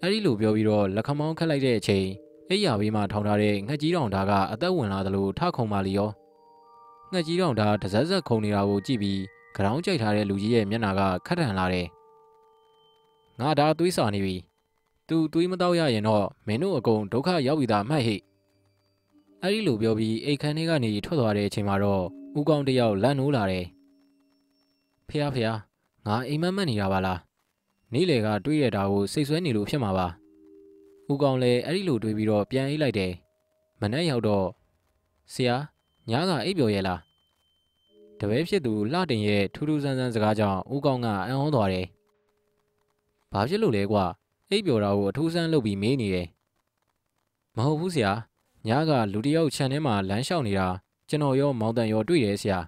အဲ့ဒီလိုပြောပြီးတော့လက်ခမောင်းခတ်လိုက်တဲ့အချိန်အိယာဘေးမှာထောင်ထားတဲ့ငှက်ကြီးတောင်ဓာကအသက်ဝင်လာသလိုထခုံပါလီရော ငှက်ကြီးတောင်ဓာတစက်စက်ခုံနေတာကိုကြည့်ပြီးကရောင်းကြိုက်ထားတဲ့လူကြီးရဲ့မျက်နှာကခက်ထန်လာတယ်ငါဒါသွေးစာနေပြီသူသွေးမတော့ရရင်တော့မင်းတို့အကုန်ဒုက္ခရောက်ပြီသားမှတ်ဟိ့အဲ့ဒီလိုပြောပြီးအိတ်ခမ်းထဲကနေထွက်သွားတဲ့အချိန်မှာတော့ဦးကောင်းတယောက်လန့်နိုးလာတယ်ဖះဖះငါအိမ်မက်မက်နေတာပါလားနေ့လေကတွေးရတာကိုစိတ်ဆွဲနေလို့ဖြစ်မှာပါဦးကောင်းလည်းအဲ့ဒီလိုတွေးပြီးတော့ပြန်အိတ်လိုက်တယ်မနေ့ရောက်တော့ဆရာ ညားကအိပ်ပျော်ရဲ့လားတပည့်ဖြစ်သူလှတင်ရဲ့ထူးထူးဆန်းဆန်းစကားကြောင့်ဦးကောင်းကအံ့ဩသွားတယ်ဘာဖြစ်လို့လဲကွာအိပ်ပျော်တာကိုအထူးဆန်းလုပ်ပြီးမေးနေတယ်မဟုတ်ဘူးဆရာညကလူတယောက်ခြံထဲမှာလမ်းလျှောက်နေတာကျွန်တော်ရောမောင်တန်ရောတွေ့တယ်ဆရာ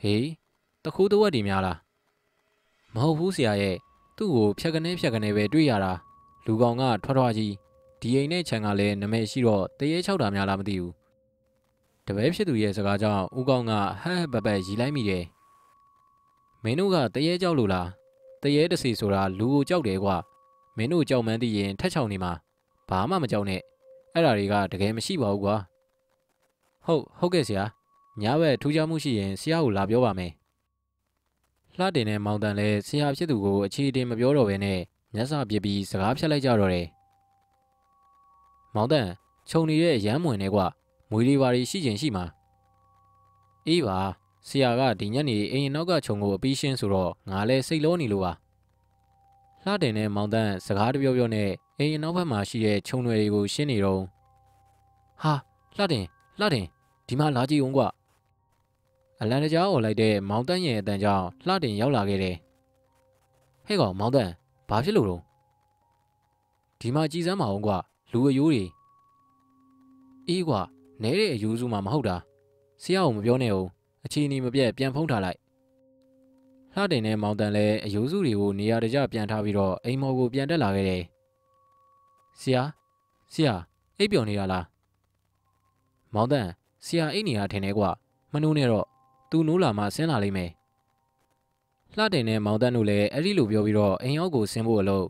ဟေးတခိုးတဝက်ဒီများလားမဟုတ်ဘူးဆရာရဲ့သူ့ကိုဖြက်ကနေဖြက်ကနေပဲတွေ့ရတာလူကောင်ကထွားထွားကြီးဒီအိမ်နဲ့ခြံကလည်းနမဲရှိတော့တရေချောက်တာများလားမသိဘူး တပည့်ဖြစ်သူရဲ့စကားကြောင့်ဦးကောင်ကဟဲ့ဟဲ့ပပရီလိုက်မိတယ်မင်းတို့ကတရေကြောက်လို့လားတရေတစီဆိုတာလူကိုကြောက်တယ်ကွာမင်းတို့ကြောက်မှန်းသိရင်ထက်ချောင်နေမှာဘာမှမကြောက်နဲ့အဲ့ဓာတွေကတကယ်မရှိပါဘူးကွာဟုတ်ဟုတ်ကဲ့ဆရာညဘက်ထူးခြားမှုရှိရင်ဆရာကိုလာပြောပါမယ်လှတင်တဲ့မောင်တန်လည်းဆရာဖြစ်သူကိုအခြေအတင်မပြောတော့ဘဲနဲ့မျက်စာပြစ်ပြီးစကားဖြတ်လိုက်ကြတော့တယ်မောင်တန်ခြုံနေတဲ့ရမ်းမွင်နေကွာ မွေလေးပါရီရှိချင်ရှိမှာအေးပါဆရာကဒီညနေအိမ်နောက်ကခြုံကိုအပီးရှင်းဆိုတော့ငါလည်းစိတ်လုံးနေလို့ပါလှတင်တဲ့မောင်တန်းစကားတပြောပြောနဲ့အိမ်အနောက်ဘက်မှာရှိတဲ့ခြုံတွေတွေကိုရှင်းနေတော့ဟာလှတင်လှတင်ဒီမှာလာကြည့်အောင်ကွအလန်တကြားអော်လိုက်တဲ့မောင်တန်းရဲ့အတန်ကြောင့်လှတင်ရောက်လာခဲ့တယ်ဟဲ့ကောင်မောင်တန်းဘာဖြစ်လို့တော့ဒီမှာကြည်စမ်းမအောင်ကွလူအယိုးတွေအေးကွာ နဲတဲ့အယိုးစုမှမဟုတ်တာဆရာကမပြောနဲ့အောင်အချီနီမပြတ်ပြန်ဖုံးထားလိုက်လှတင်တဲ့မောင်တန်လည်းအယိုးစုတွေကိုနေရာတကျပြန်ထားပြီးတော့အိမ်မော်ကိုပြန်တက်လာခဲ့တယ်။ဆရာဆရာအိပ်ပျော်နေတာလား။မောင်တန်ဆရာအိပ်နေတာထင်တယ်ကွာမနှိုးနဲ့တော့သူနိုးလာမှဆင်းလာလိမ့်မယ်။လှတင်တဲ့မောင်တန်တို့လည်းအဲ့ဒီလိုပြောပြီးတော့အိမ်ရောက်ကိုဆင်းဖို့အလုပ်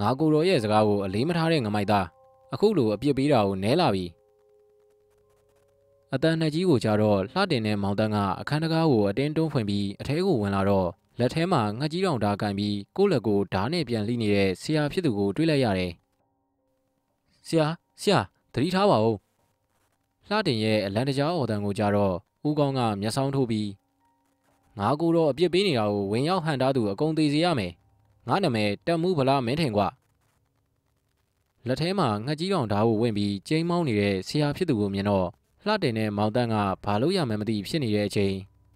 ငါကိုရောရဲ့စကားကိုအလေးမထားတဲ့ငမိုက်သားအအခုလိုအပြစ်ပေးတာကိုနဲလာပြီ အတန်နှစ်ကြီးကိုကြတော့လှတင်တဲ့မောင်တန်းကအခန်းတကားကိုအတင်းတွန်းဖွင့်ပြီးအထဲကိုဝင်လာတော့လက်ထဲမှာငှက်ကြီးတောင်ဓာတ်ကန်ပြီးကိုယ့်လက်ကိုဓာတ်နဲ့ပြန်လှိနေတဲ့ဆရာဖြစ်သူကိုတွေ့လိုက်ရတယ်ဆရာဆရာသတိထားပါဦးလှတင်ရဲ့အလံတကြားအော်တန်ကိုကြတော့ဦးကောင်းကမျက်စောင်းထိုးပြီးငါကိုတော့အပြစ်ပေးနေတာကိုဝင်ရောက်ဟန်တားသူအကုန်သေးစေရမယ်ငါနာမည်တက်မှုဗလားမင်းထင်ကွာလက်ထဲမှာငှက်ကြီးတောင်ဓာတ်ကိုဝင်ပြီးကျိန်းမောင်းနေတဲ့ဆရာဖြစ်သူကိုမြင်တော့ လှတင်တဲ့မောင်တန်းကဘာလို့ရမှန်းမသိဖြစ်နေတဲ့အချိန်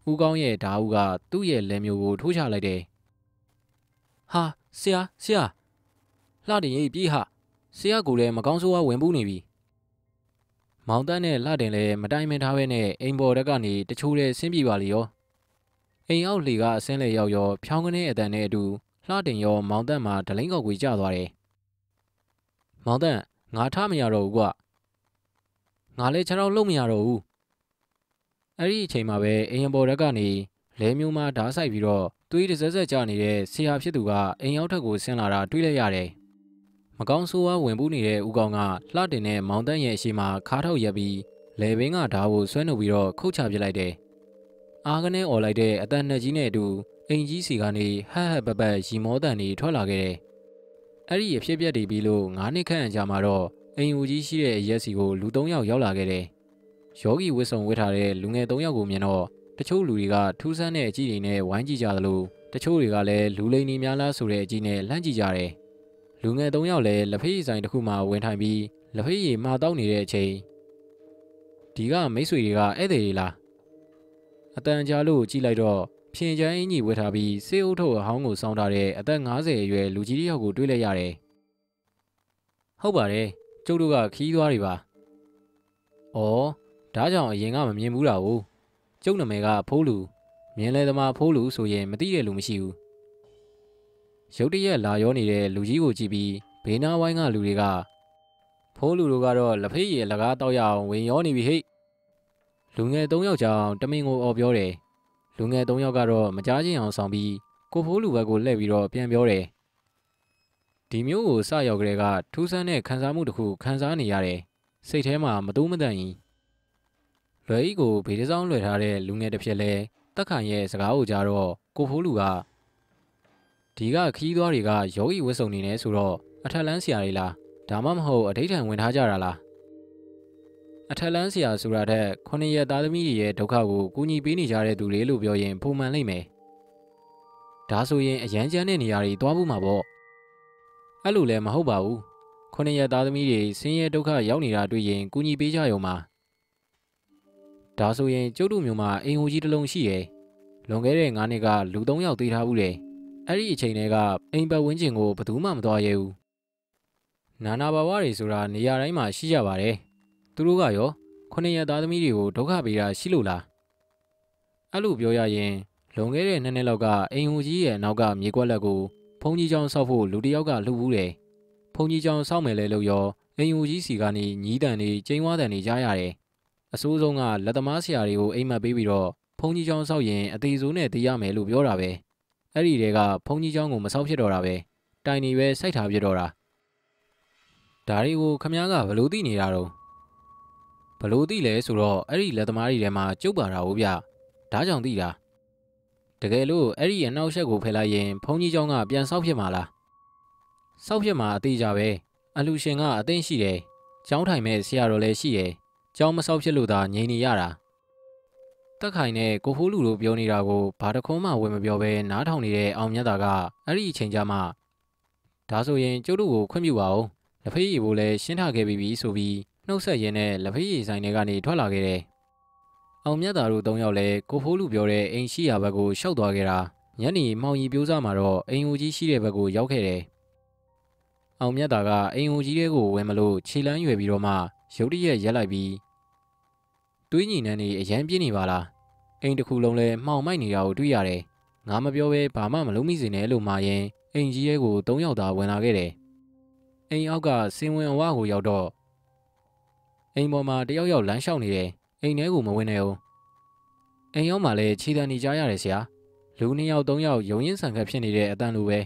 ဦးကောင်းရဲ့ဓာတ်ဦးကသူ့ရဲ့လက်မျိုးကိုထိုးချလိုက်တယ်ဟာဆရာဆရာလှတင်ရေးပြေးဟာဆရာကလည်းမကောင်းဆိုးဝါဝင်ပူးနေပြီမောင်တန်းနဲ့လှတင်လည်းမတိုင်မင်ထားပဲနဲ့အိမ်ပေါ်တက်ကနေတချိုးတဲ့ဆင်းပြေပါလေရောအိမ်အောက်လေကအဆင်းလေရောက်ရောဖြောင်းကနေအတန်နဲ့အတူလှတင်ရောမောင်တန်းမှာဒလိန်ကောက်ကိုကျသွားတယ်မောင်တန်းငါထားမရတော့ဘူးကွ ငါလည်းခြေထောက်လုံးမရတော့ဘူးအဲ့ဒီအချိန်မှာပဲအိမ်ပေါ်တက်ကနေလဲမျိုးမှဓာတ်ဆိုင်ပြီးတော့သွေးတစ်စက်စက်ကျနေတဲ့ဆရာဖြစ်သူကအိမ်ရောက်ထက်ကိုဆင်းလာတာတွေ့လိုက်ရတယ်မကောင်းဆိုးဝါးဝင်ပူးနေတဲ့ဦးကောင်ကလှတင်တဲ့မောင်တန်းရဲ့အရှိမခါထောက်ရက်ပြီးလေဘင်းကဓာတ်ကိုဆွဲနှုတ်ပြီးတော့ခုတ်ချပစ်လိုက်တယ်အားကနေអော်လိုက်တဲ့အတန်နှစ်ကြီးနဲ့အတူအိမ်ကြီးစီကနေဟဟပပရီမောတန်တွေထွက်လာခဲ့တယ်အဲ့ဒီအဖြစ်ပြက်တွေပြီးလို့9နှစ်ခန့်အကြာမှာတော့ အိမ်ဦးကြီးရှိတဲ့အရက်စီကိုလူ၃ယောက်ရောက်လာခဲ့တယ်။ယောဂီဝစ်စုံဝစ်ထားတဲ့လူငယ်၃ယောက်ကိုမြင်တော့တချို့လူတွေကထူးဆန်းတဲ့အကြည့်တွေနဲ့ဝိုင်းကြည့်ကြသလိုတချို့တွေကလည်းလူလိန်နေများလားဆိုတဲ့အကြည့်နဲ့လှမ်းကြည့်ကြတယ်။လူငယ်၃ယောက်လည်းလက်ဖေးဆိုင်တစ်ခုမှဝင်ထိုင်ပြီးလက်ဖေးရည်မှာတောက်နေတဲ့အချိန်ဒီကမိတ်ဆွေတွေကဧည့်သည်တွေလားအတန်ကြာလို့ကြည့်လိုက်တော့ဖြင်ချမ်းအင်းကြီးဝတ်ထားပြီးစေးအုပ်ထုပ်အဟောင်းကိုစောင်းထားတဲ့အသက်50အရွယ်လူကြီးတစ်ယောက်ကိုတွေ့လိုက်ရတယ်။ဟုတ်ပါတယ် ကျုပ်တို့ကခီးသွားတွေပါ။အော်ဒါကြောင့်အရင်ကမမြင်ဘူးတာကိုကျုပ်နာမည်ကဖိုးလူမြင်လဲသမားဖိုးလူဆိုရင်မသိတဲ့လူမရှိဘူး။ရုတ်တရက်လာရောနေတဲ့လူကြီးကိုကြည့်ပြီးဘေးနားဝိုင်းကလူတွေကဖိုးလူတို့ကတော့လက်ဖေးရည်လကားတောက်ရအောင်ဝင်ရောနေပြီဟိတ်။လူငယ်၃ယောက်ကြောင့်တမင်ကိုអော်ပြောတယ်။လူငယ်၃ယောက်ကတော့မကြားချင်းအောင်ဆောင်ပြီးကိုဖိုးလူဘက်ကိုလှည့်ပြီးတော့ပြန်ပြောတယ်။ ဒီမျိုးကိုစရောက်ကလေးကထူးဆန်းတဲ့ခံစားမှုတစ်ခုခံစားနေရတယ်။စိတ်ထဲမှာမတူးမတန်ရင်လွယ်ဤကိုဗေဒဆောင်လွယ်ထားတဲ့လူငယ်တစ်ဖြစ်လဲတက်ခိုင်ရဲ့စကားကိုကြားတော့ကိုဖိုးလူကဒီကခီးသွားတွေကယောဂီဝတ်စုံနေနေဆိုတော့အထက်လန်းဆရာတွေလားဒါမှမဟုတ်အဋိဌံဝင်ထားကြတာလားအထက်လန်းဆရာဆိုတာတဲ့ခုနှစ်ရက်သားသမီးတွေရဲ့ဒုက္ခကိုကူညီပေးနေကြတဲ့သူတွေလို့ပြောရင်ပုံမှန်လိမ့်မယ်ဒါဆိုရင်အရန်ကျန်းတဲ့နေရာတွေသွားဖို့မှာပေါ့ အဲ့လိုလည်းမဟုတ်ပါဘူးခုနှစ်ရက်သားသမီးတွေဆင်းရဲဒုက္ခရောက်နေတာတွေ့ရင်ကူညီပေးကြရုံပါဒါဆိုရင်ကျုပ်တို့မျိုးမှာအိမ်ဟိုကြီးတစ်လုံးရှိရယ်လွန်ခဲ့တဲ့9နှစ်ကလူ3ယောက်သေထားဘူးလေအဲ့ဒီအချိန်တွေကအိမ်ပတ်ဝန်းကျင်ကိုဘယ်သူမှမသွားရဲဘူးနာနာဘာဝတွေဆိုတာနေရာတိုင်းမှာရှိကြပါတယ်သူတို့ကရောခုနှစ်ရက်သားသမီးတွေကိုဒုက္ခပေးတာရှိလို့လားအဲ့လိုပြောရရင်လွန်ခဲ့တဲ့နှစ်နှစ်လောက်ကအိမ်ဟိုကြီးရဲ့နောက်ကမြေကွက်လက်ကို ဖုန်ကြီးကျောင်းဆောက်ဖို့လူတစ်ယောက်ကလှုပ်ဘူးတယ်။ဖုန်ကြီးကျောင်းဆောက်မယ်လေလို့ရောအိမ်ဦးကြီးစီကနေညီးတန်နေကျင်းဝါတန်နေကြားရတယ်။အစိုးဆုံးကလက်သမားဆရာတွေကိုအိမ်မက်ပေးပြီးတော့ဖုန်ကြီးကျောင်းဆောက်ရင်အသေးစိုးနဲ့တည်ရမယ်လို့ပြောတာပဲ။အဲ့ဒီတဲကဖုန်ကြီးကျောင်းကိုမဆောက်ဖြစ်တော့တာပဲ။တိုင်နေပဲစိုက်ထားဖြစ်တော့တာ။ဒါတွေကိုခမားကဘလို့သိနေတာတော့ဘလို့သိလဲဆိုတော့အဲ့ဒီလက်သမားတွေထဲမှာကျုပ်ပါတာဟုတ်ဗျ။ဒါကြောင့်သိတာ။ တကယ်လို့အဲ့ဒီအနောက်ရှက်ကိုဖယ်လိုက်ရင်ဘုန်းကြီးเจ้าကပြန်ဆောက်ဖြစ်မှာလားဆောက်ဖြစ်မှာအသေးကြပဲအလူရှင်ကအသိရှိတယ်ကျောင်းထိုင်မဲ့ဆရာတော်လည်းရှိတယ်ကျောင်းမဆောက်ဖြစ်လို့သာငြိမ်နေရတာတက်ခိုင်နဲ့ကိုဖိုးလူတို့ပြောနေတာကိုဘာတခုံးမှဝင်မပြောဘဲနားထောင်နေတဲ့အောင်မြတ်တာကအဲ့ဒီအချိန်ကြမှာဒါဆိုရင်ကျုပ်တို့ကိုခွင့်ပြုပါဦးလက်ဖေးရည်ဘိုးလည်းရှင်းထားခဲ့ပြီးပြီဆိုပြီးနှုတ်ဆက်ရင်းနဲ့လက်ဖေးရည်ဆိုင်တွေကနေထွက်လာခဲ့တယ် အောင်မြတ်သာတို့၃ယောက်လည်းကိုဖိုးလူပြောတဲ့အိမ်ရှိရာဘက်ကိုရှောက်သွားခဲ့တာညနေမောင်ကြီးပြိုးစားမှာတော့အိမ်ဦးကြီးရှိတဲ့ဘက်ကိုရောက်ခဲ့တယ်။အောင်မြတ်သာကအိမ်ဦးကြီးတဲ့ကိုဝင်မလို့ခြေလန်းရွယ်ပြီးတော့မှရုတ်တရက်ရက်လိုက်ပြီးတွေးညီနှန်းနေအရန်ပြင်းနေပါလား။အိမ်တစ်ခုလုံးလဲမှောင်မိုက်နေတာကိုတွေ့ရတယ်။ငါမပြောဘဲဘာမှမလုပ်မိစေနဲ့လို့မှာရင်အိမ်ကြီးရဲ့ကို၃ယောက်သာဝင်လာခဲ့တယ်။အိမ်အောက်ကစင်ဝင်အဝကိုရောက်တော့အိမ်ပေါ်မှာတယောက်ယောက်လမ်းလျှောက်နေတယ် အိမ်ထဲကိုမဝင်နဲ့ဦးအိမ်ရောက်မှလည်းခြေတံနေကြရတယ်ဆရာလူနှစ်ယောက်သုံးယောက်ရုံရင်ဆန်ခတ်ဖြစ်နေတဲ့အတန်လိုပဲ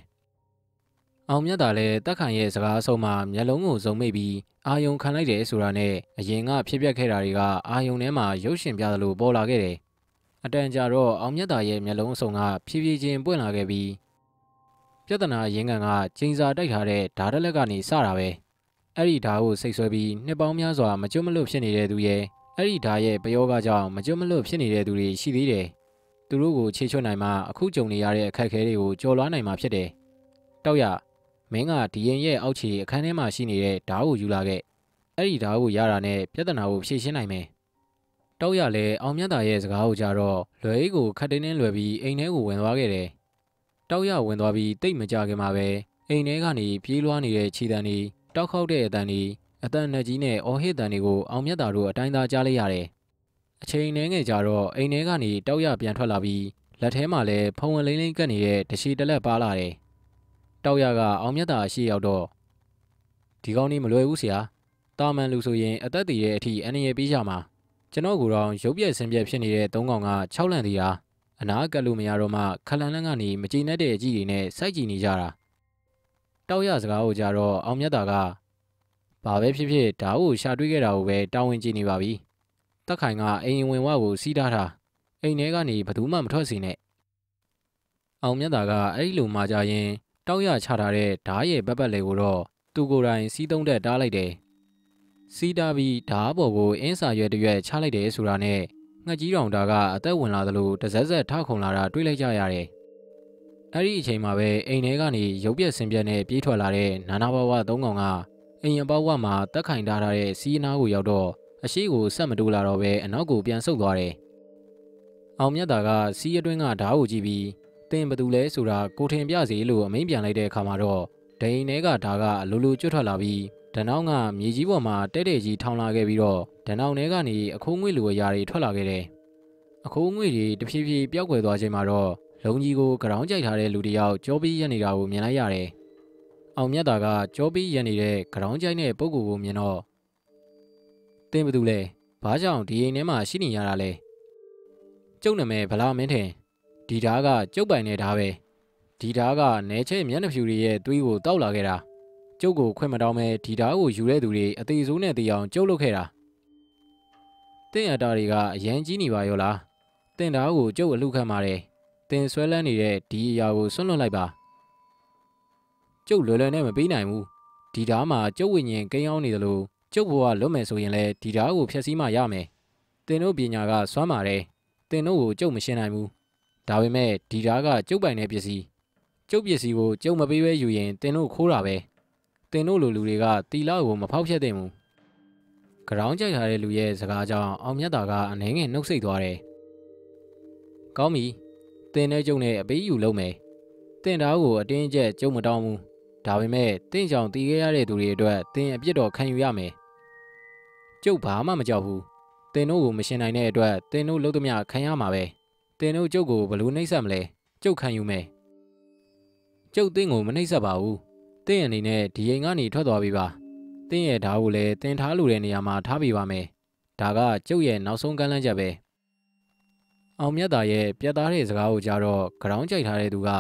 အောင်မြတ်သာလည်းတက်ခိုင်ရဲ့စကားအဆုံးမှာမျက်လုံးကိုစုံမိတ်ပြီးအာယုံခံလိုက်တယ်ဆိုတာနဲ့အရင်ကဖြစ်ပျက်ခဲ့တာတွေကအာယုံထဲမှာရုပ်ရှင်ပြသလိုပေါ်လာခဲ့တယ်။အတန်ကြာတော့အောင်မြတ်သာရဲ့မျက်လုံးအစုံကဖြည်းဖြည်းချင်းပွင့်လာခဲ့ပြီးပြဿနာရင်းကန်ကကျင်းစာတိုက်ထားတဲ့ဓာတ်လက်ကနေစတာပဲ။အဲ့ဒီဓာတ်ကိုစိတ်ဆွဲပြီးနှစ်ပေါင်းများစွာမကျွတ်မလွတ်ဖြစ်နေတဲ့သူရဲ့ အဲ့ဒီဓာတ်ရဲ့ပယောဂကြောင့်မကျွတ်မလွတ်ဖြစ်နေတဲ့သူတွေရှိသေးတယ်။သူတို့ကိုခြေချွတ်နိုင်မှအခုကြုံနေရတဲ့အခက်အခဲတွေကိုကျော်လွှားနိုင်မှာဖြစ်တယ်။တောက်ရမင်းကဒီရင်ရဲ့အောက်ခြေအခန်းထဲမှာရှိနေတဲ့ဓာတ်ကိုယူလာခဲ့အဲ့ဒီဓာတ်ကိုရတာနဲ့ပြဿနာကိုဖြေရှင်းနိုင်မယ်တောက်ရလဲအောင်မြတ်တာရဲ့စကားကိုကြတော့လွယ်အိတ်ကိုခတ်တင်းတင်းလွယ်ပြီးအိမ်ထဲကိုဝင်သွားခဲ့တယ်တောက်ရဝင်သွားပြီးတိတ်မကြခင်မှာပဲအိမ်ထဲကနေပြေးလွှားနေတဲ့ခြေတံတွေတောက်ခေါက်တဲ့အတန်တွေ အတန်နဲ့ကြီးနဲ့အော်ဟစ်တန်တွေကိုအောင်မြတ်တာတို့အတိုင်းသားကြားလိုက်ရတယ်အချိန်နှဲငယ်ကြတော့အိမ်ထဲကနေတောက်ရပြန်ထွက်လာပြီးလက်ထဲမှာလည်းဖုံဝင်လိမ့်လိမ့်ကပ်နေတဲ့တရှိတလက်ပါလာတယ်တောက်ရကအောင်မြတ်တာရှိရောက်တော့ဒီကောင်းนี้မလွယ်ဘူးဆရာတာမန်လူဆိုရင်အသက်တည်တဲ့အထိအန္တရာယ်ပေးကြမှာကျွန်တော်ကတော့ရုပ်ပြက်ဆင်းပြက်ဖြစ်နေတဲ့သုံးကောင်က6လန့်သေးတာအနာကပ်လို့မရတော့မှခလန်လန်းကနေမကြည်နဲ့တဲ့အကြည့်တွေနဲ့စိုက်ကြည့်နေကြတာတောက်ရစကားကိုကြတော့အောင်မြတ်တာက ဘာပဲဖြစ်ဖြစ်ဓာတ်ကိုရှာတွေးခဲ့တာကိုပဲတာဝန်ကျနေပါပြီတက်ခိုင်ကအိမ်ဝင်ဝကိုစီးထားတာအိမ်ထဲကနေဘယ်သူမှမထွက်စေနဲ့အောင်မြတ်တာကအဲ့ဒီလိုမှကြရင်တောက်ရချထားတဲ့ဓားရဲ့ဘက်ဘက်လေကိုတော့သူကိုယ်တိုင်စီးသုံးတက်တားလိုက်တယ်စီးတာပြီးဓားပေါ်ကိုအင်းစာရွက်တရွက်ချလိုက်တယ်ဆိုတာနဲ့ငှက်ကြီးတောင်တာကအသက်ဝင်လာသလိုတစက်ဆက်ထခုန်လာတာတွေ့လိုက်ကြရတယ်အဲ့ဒီအချိန်မှာပဲအိမ်ထဲကနေရုပ်ပြက်စင်ပြက်နဲ့ပြေးထွက်လာတဲ့နာနာဘဝသုံးကောင်က အိမ်ရပေါဝမှာတက်ခိုင်ထားတဲ့စီးနားကိုရောက်တော့အရှိကိုဆက်မတိုးလာတော့ပဲအနောက်ကိုပြန်ဆုတ်သွားတယ်အောင်မြတ်တာကစီးအတွင်းကဓားကိုကြည့်ပြီးတင်ဘသူလဲဆိုတာကိုထင်ပြစီလို့အမိန်ပြန်လိုက်တဲ့အခါမှာတော့ဒိန်ထဲကဓာကအလိုလိုကျွတ်ထွက်လာပြီးဒနောင်းကမြေကြီးပေါ်မှာတဲတဲကြီးထောင်လာခဲ့ပြီးတော့ဒနောင်းထဲကနေအခိုးငွေလိုအရာတွေထွက်လာခဲ့တယ်။အခိုးငွေတွေတဖြည်းဖြည်းပျောက်ကွယ်သွားချိန်မှာတော့လုံကြီးကိုကရောင်းကြိုက်ထားတဲ့လူတစ်ယောက်ကြောပြီးရက်နေတာကိုမြင်လိုက်ရတယ်။ အောင်မြတ်တာကကြောပြီးရက်နေတဲ့ကရောင်းကြိုက်တဲ့ပုဂ္ဂိုလ်ကိုမြင်တော့တင်းဘသူလဲဘာကြောင့်ဒီအိမ်ထဲမှာရှိနေရတာလဲ။ကျုပ်နာမည်ဗလာမင်းထင်ဒီဓာကကျုပ်ပိုင်တဲ့ဓာပဲဒီဓာကနဲချဲမျက်နှာဖြူတွေရဲ့သွေးကိုတောက်လာခဲ့တာကျုပ်ကိုခွင့်မတောင်းမဲဒီဓာကိုယူတဲ့သူတွေအသေးစိုးနဲ့တေးအောင်ကျုပ်လုပ်ခဲ့တာတင့်ရတာတွေကအရန်ကြီးနေပါရောလားတင့်ဓာကိုကျုပ်အလှခံပါတယ်တင်ဆွဲလန်းနေတဲ့ဒီအရာကိုဆွန့်လွတ်လိုက်ပါ ကျုပ်လွယ်လွယ်နဲ့မပေးနိုင်ဘူးဒီဓာမှာကျုပ်ဝိညာဉ်ကိန်းအောင်နေတယ်လို့ကျုပ်ဘဝလွတ်မယ်ဆိုရင်လည်းဒီဓာကိုဖျက်ဆီးမှရမယ်တင်တို့ပညာကစွမ်းပါတယ်တင်တို့ကိုကျုပ်မရှင်းနိုင်ဘူးဒါပေမဲ့ဒီဓာကကျုပ်ပိုင်တဲ့ပစ္စည်းကျုပ်ပစ္စည်းကိုကျုပ်မပေးဘဲယူရင်တင်တို့ခိုးတာပဲတင်တို့လိုလူတွေကတီလာကိုမဖောက်ဖျက်သင့်ဘူး။ကြောင်ကြိုက်ထားတဲ့လူရဲ့စကားကြောင့်အောင်မြတ်တာကအနှဲငယ်နှုတ်ဆက်သွားတယ်။ကောင်းပြီ။တင်တဲ့ကျုံနဲ့အပေးယူလုပ်မယ်။တင်သားကိုအတင်းကျပ်ကျုံမတောင်းဘူး။ ဒါပေမဲ့တင့်ကြောင်တီးခဲ့ရတဲ့သူတွေအတွက်တင်အပြစ်တော်ခံယူရမယ်။ကျုပ်ဘာမှမကြောက်ဘူး။တင်တို့ကိုမရှင်နိုင်တဲ့အတွက်တင်တို့လုံးသမျှခံရမှာပဲ။တင်တို့ကျုပ်ကိုဘလို့နှိမ့်ဆက်မလဲ။ကျုပ်ခံယူမယ်။ကျုပ်တင်းကိုမနှိမ့်ဆက်ပါဘူး။။တင်းအနေနဲ့ဒီအိမ်ကနေထွက်သွားပြီပါ။တင်းရဲ့ဓာတ်ကိုလည်းတင်ထားလို့တဲ့နေရာမှာထားပြပါမယ်။ဒါကကျုပ်ရဲ့နောက်ဆုံးကမ်းလှမ်းချက်ပဲ။အောင်မြတ်သားရဲ့ပြတ်သားတဲ့စကားကိုကြားတော့ကြောင်ကြိုက်ထားတဲ့သူက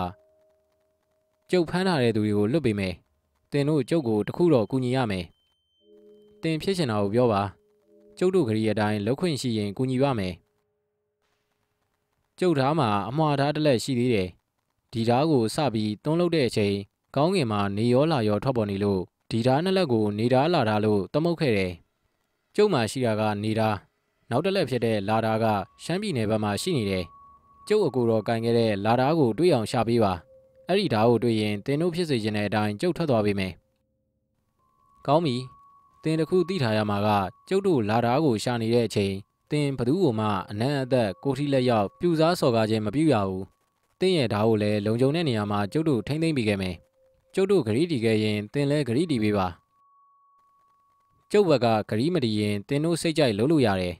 ကျုပ်ဖမ်းထားတဲ့သူတွေကိုလွတ်ပေးမယ်။တင်တို့ကျုပ်ကိုတခုတော့ကူညီရမယ်။တင်ဖြစ်ချင်တာကိုပြောပါ။ကျုပ်တို့ခရီးအတိုင်းလောက်ခွင့်ရှိရင်ကူညီပါမယ်။ကျုပ်သားမှာအမှားသားတစ်လက်ရှိသေးတယ်။ဒီဓာတ်ကိုစပြီးတွန်းလုပ်တဲ့အချိန်ကောင်းငင်မှာနေရောလာရောထွက်ပေါ်နေလို့ဒီဓာနှစ်လက်ကိုနေဓာလာဓာလို့သမုတ်ခဲ့တယ်။ကျုပ်မှာရှိတာကနေဓာနောက်တစ်လက်ဖြစ်တဲ့လာဓာကရှမ်းပြည်နယ်ဘက်မှာရှိနေတယ်။ကျုပ်အကူတော်ကင်ခဲ့တဲ့လာဓာကိုတွေးအောင်ရှာပေးပါ။ အဲ့ဒီဓာကိုတွေးရင်တင်တို့ဖြစ်စေခြင်းတဲ့အတိုင်းကျုပ်ထွက်သွားပေးမယ်။ကောင်းပြီ။တင်တခုသိထားရမှာကကျုပ်တို့လာဓာကိုရှာနေတဲ့အချိန်တင်ဘသူ့ကိုမှအနံ့အသက်ကိုထီလက်ရောက်ပြူစားစော်ကားခြင်းမပြုရဘူး။တင်းရဲ့ဓာတ်ကိုလည်းလုံခြုံတဲ့နေရာမှာကျုပ်တို့ထိမ့်သိမ့်ပြီးခဲ့မယ်ကျုပ်တို့ဂရီတီခဲ့ရင်တင်လဲဂရီတီပေးပါကျုပ်ဘက်ကဂရီမတီရင်တင်တို့စိတ်ကြိုက်လုပ်လို့ရတယ်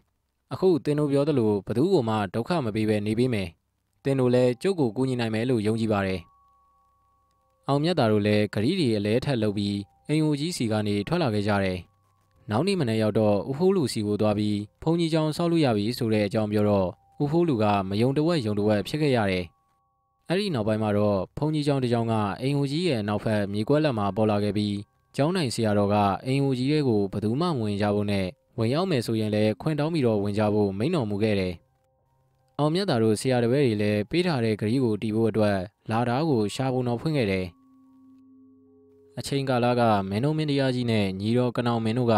အခုတင်တို့ပြောသလိုဘသူ့ကိုမှဒုက္ခမပေးဘဲနေပေးမယ်တင်တို့လည်းကျုပ်ကိုကူညီနိုင်မယ်လို့ယုံကြည်ပါတယ် အောင်မြတ်တာတို့လည်းဂရီတီအလဲထက်လုပ်ပြီးအိမ်ဦးကြီးစီကနေထွက်လာခဲ့ကြတယ်နောက်နေ့မနေ့ရောက်တော့ဦးဖိုးလူစီကိုသွားပြီးဘုံကြီးချောင်းဆောက်လို့ရပြီဆိုတဲ့အကြောင်းပြောတော့ဦးဖိုးလူကမယုံတဝက်ယုံတဝက်ဖြစ်ခဲ့ရတယ်အဲ့ဒီနောက်ပိုင်းမှာတော့ဘုံကြီးကျောင်းတစ်ကျောင်းကအိမ်ဟိုကြီးရဲ့နောက်ဖက်မြေကွက်လက်မှာပေါ်လာခဲ့ပြီးကျောင်းနိုင်ဆရာတော်ကအိမ်ဟိုကြီးတွေကိုဘယ်သူမှမဝင်ကြဖို့နဲ့ဝင်ရောက်မယ်ဆိုရင်လည်းခွင့်တောင်းပြီးတော့ဝင်ကြဖို့မိန့်တော်မူခဲ့တယ်။ အောင်မြတ်တာတို့ဆရာတပည့်တွေလည်းပေးထားတဲ့ဂရီကိုတီးဖို့အတွက်လာတာကိုရှာပုံတော်ဖွင့်ခဲ့တယ်။အချိန်ကာလကမင်းတို့မင်းတရားကြီးနဲ့ညီတော်ကနောင်မင်းတို့က